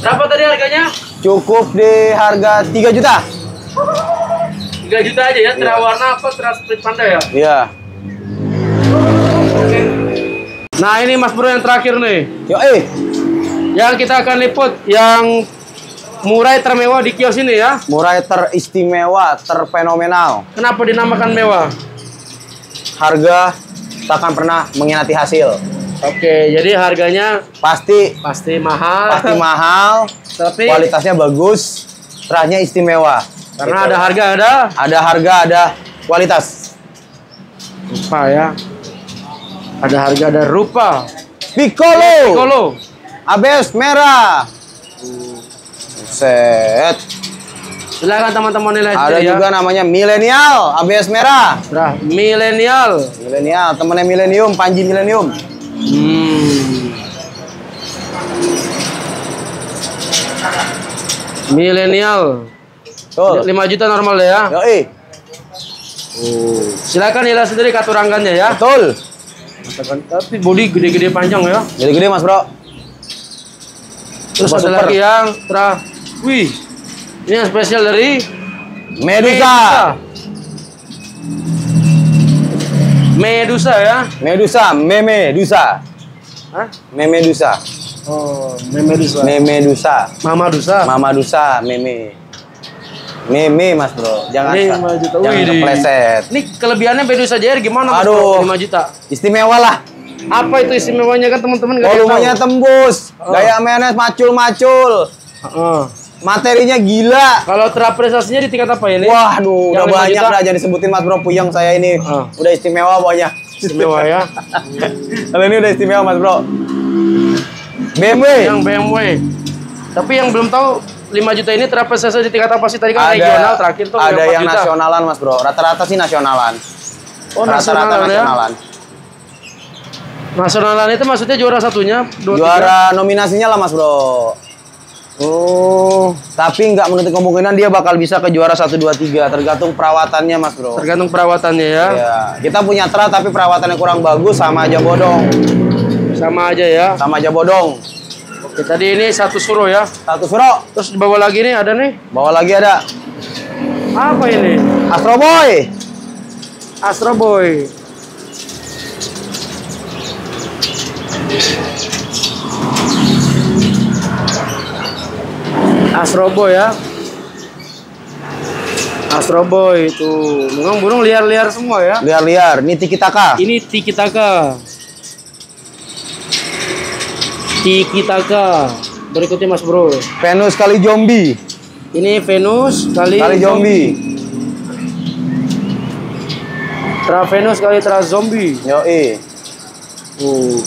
[SPEAKER 2] Berapa tadi harganya?
[SPEAKER 1] Cukup di harga 3 juta.
[SPEAKER 2] 3 juta aja ya, terah warna apa, terah split panda ya?
[SPEAKER 1] Iya.
[SPEAKER 2] Nah ini mas bro yang terakhir nih.
[SPEAKER 1] Yo eh,
[SPEAKER 2] Yang kita akan liput yang murai termewah di kios ini ya.
[SPEAKER 1] murai teristimewa, terfenomenal.
[SPEAKER 2] Kenapa dinamakan mewah?
[SPEAKER 1] Harga takkan pernah mengkhianati hasil.
[SPEAKER 2] Oke, jadi harganya
[SPEAKER 1] Pasti
[SPEAKER 2] pasti mahal.
[SPEAKER 1] pasti mahal,
[SPEAKER 2] Tapi
[SPEAKER 1] kualitasnya bagus, terahnya istimewa.
[SPEAKER 2] Karena
[SPEAKER 1] Gitu.
[SPEAKER 2] ada harga ada
[SPEAKER 1] ada harga, ada kualitas.
[SPEAKER 2] rupa ya. Ada harga ada rupa.
[SPEAKER 1] Piccolo,
[SPEAKER 2] Piccolo.
[SPEAKER 1] ABS merah. Set.
[SPEAKER 2] Silakan teman-teman nilai
[SPEAKER 1] Ada
[SPEAKER 2] ya.
[SPEAKER 1] juga namanya milenial, ABS merah.
[SPEAKER 2] Nah, milenial.
[SPEAKER 1] Milenial, temennya milenium, Panji milenium.
[SPEAKER 2] Hmm. Milenial.
[SPEAKER 1] Tuh.
[SPEAKER 2] 5 juta normal ya.
[SPEAKER 1] Yoi,
[SPEAKER 2] Silakan nilai sendiri katuranggannya ya.
[SPEAKER 1] betul.
[SPEAKER 2] Tapi body gede-gede panjang ya.
[SPEAKER 1] Jadi gede mas bro.
[SPEAKER 2] Terus
[SPEAKER 1] Super,
[SPEAKER 2] ada lagi yang terah. Wih. Ini yang spesial dari
[SPEAKER 1] Medusa.
[SPEAKER 2] Medusa ya.
[SPEAKER 1] Medusa, meme dusa.
[SPEAKER 2] Hah?
[SPEAKER 1] Meme dusa.
[SPEAKER 2] Oh, Medusa.
[SPEAKER 1] Meme dusa.
[SPEAKER 2] Mama Dusa.
[SPEAKER 1] Mama dusa, meme. Meme mas bro, jangan
[SPEAKER 2] 5 juta.
[SPEAKER 1] jangan
[SPEAKER 2] Wih,
[SPEAKER 1] kepleset.
[SPEAKER 2] Ini kelebihannya Medusa JR gimana Mas
[SPEAKER 1] Aduh.
[SPEAKER 2] Bro? 5 juta.
[SPEAKER 1] Istimewa lah.
[SPEAKER 2] Apa itu istimewanya kan teman-teman
[SPEAKER 1] Volumenya tembus,
[SPEAKER 2] Oh.
[SPEAKER 1] gaya mainnya macul-macul,
[SPEAKER 2] Heeh.
[SPEAKER 1] materinya gila.
[SPEAKER 2] Kalau terapresiasinya di tingkat apa ini?
[SPEAKER 1] Waduh, udah
[SPEAKER 2] Yang lima
[SPEAKER 1] banyak
[SPEAKER 2] juta?
[SPEAKER 1] dah jadi sebutin mas bro, puyeng saya ini.
[SPEAKER 2] Ah.
[SPEAKER 1] Udah istimewa pokoknya.
[SPEAKER 2] Istimewa ya. (laughs)
[SPEAKER 1] Kalau ini udah istimewa mas bro. BMW.
[SPEAKER 2] yang BMW. Tapi yang belum tahu 5 juta ini terapresiasi di tingkat apa sih? Tadi kan
[SPEAKER 1] ada
[SPEAKER 2] regional terakhir tuh
[SPEAKER 1] ada
[SPEAKER 2] 4
[SPEAKER 1] yang
[SPEAKER 2] juta.
[SPEAKER 1] nasionalan mas bro rata-rata sih nasionalan
[SPEAKER 2] Oh,
[SPEAKER 1] rata-rata
[SPEAKER 2] nasionalan ya.
[SPEAKER 1] nasionalan
[SPEAKER 2] Nasionalan itu maksudnya juara satunya, dua, tiga.
[SPEAKER 1] juara nominasinya lah mas bro
[SPEAKER 2] Oh,
[SPEAKER 1] tapi nggak menutup kemungkinan dia bakal bisa ke juara 1, 2, 3 tergantung perawatannya mas bro
[SPEAKER 2] tergantung perawatannya ya.
[SPEAKER 1] ya kita punya tra tapi perawatannya kurang bagus sama aja bodong
[SPEAKER 2] Sama aja ya.
[SPEAKER 1] sama aja bodong
[SPEAKER 2] Oke, tadi ini satu suruh ya.
[SPEAKER 1] satu suro
[SPEAKER 2] Terus di bawah lagi nih ada nih.
[SPEAKER 1] bawa lagi ada
[SPEAKER 2] Apa ini?
[SPEAKER 1] Astro Boy
[SPEAKER 2] Astro Boy. Astro Boy ya. Astro Boy itu memang burung liar-liar semua ya.
[SPEAKER 1] liar-liar ini Tiki Taka
[SPEAKER 2] Ini Tiki Taka. Tiki Taka. Berikutnya Mas Bro.
[SPEAKER 1] Venus kali zombie
[SPEAKER 2] Ini Venus kali
[SPEAKER 1] kali zombie
[SPEAKER 2] Tra Venus kali Tra Zombie.
[SPEAKER 1] yoi
[SPEAKER 2] Uh.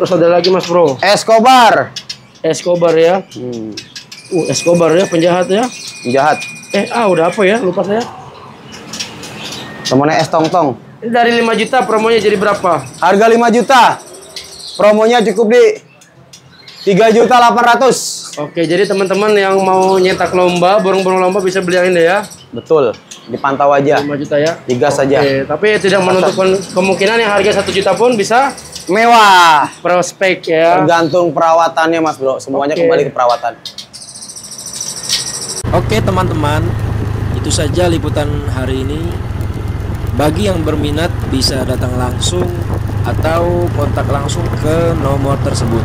[SPEAKER 2] Terus ada lagi Mas Bro.
[SPEAKER 1] Escobar
[SPEAKER 2] Escobar ya.
[SPEAKER 1] hmm.
[SPEAKER 2] Uh, Escobar ya penjahat ya.
[SPEAKER 1] jahat
[SPEAKER 2] Eh, ah udah apa ya? Lupa saya.
[SPEAKER 1] temennya es tong tong
[SPEAKER 2] Ini dari 5 juta promonya jadi berapa?
[SPEAKER 1] Harga 5 juta. Promonya cukup di 3 juta 800.
[SPEAKER 2] Oke, jadi teman-teman yang mau nyetak lomba, burung-burung lomba bisa beli yang ini ya.
[SPEAKER 1] Betul. Dipantau aja.
[SPEAKER 2] 5 juta ya.
[SPEAKER 1] Saja.
[SPEAKER 2] Oke, tapi tidak menutup kemungkinan yang harga 1 juta pun bisa
[SPEAKER 1] Mewah.
[SPEAKER 2] prospek ya.
[SPEAKER 1] Tergantung perawatannya Mas Bro. Semuanya
[SPEAKER 2] Oke.
[SPEAKER 1] kembali ke perawatan.
[SPEAKER 4] Oke teman-teman, itu saja liputan hari ini. Bagi yang berminat bisa datang langsung atau kontak langsung ke nomor tersebut.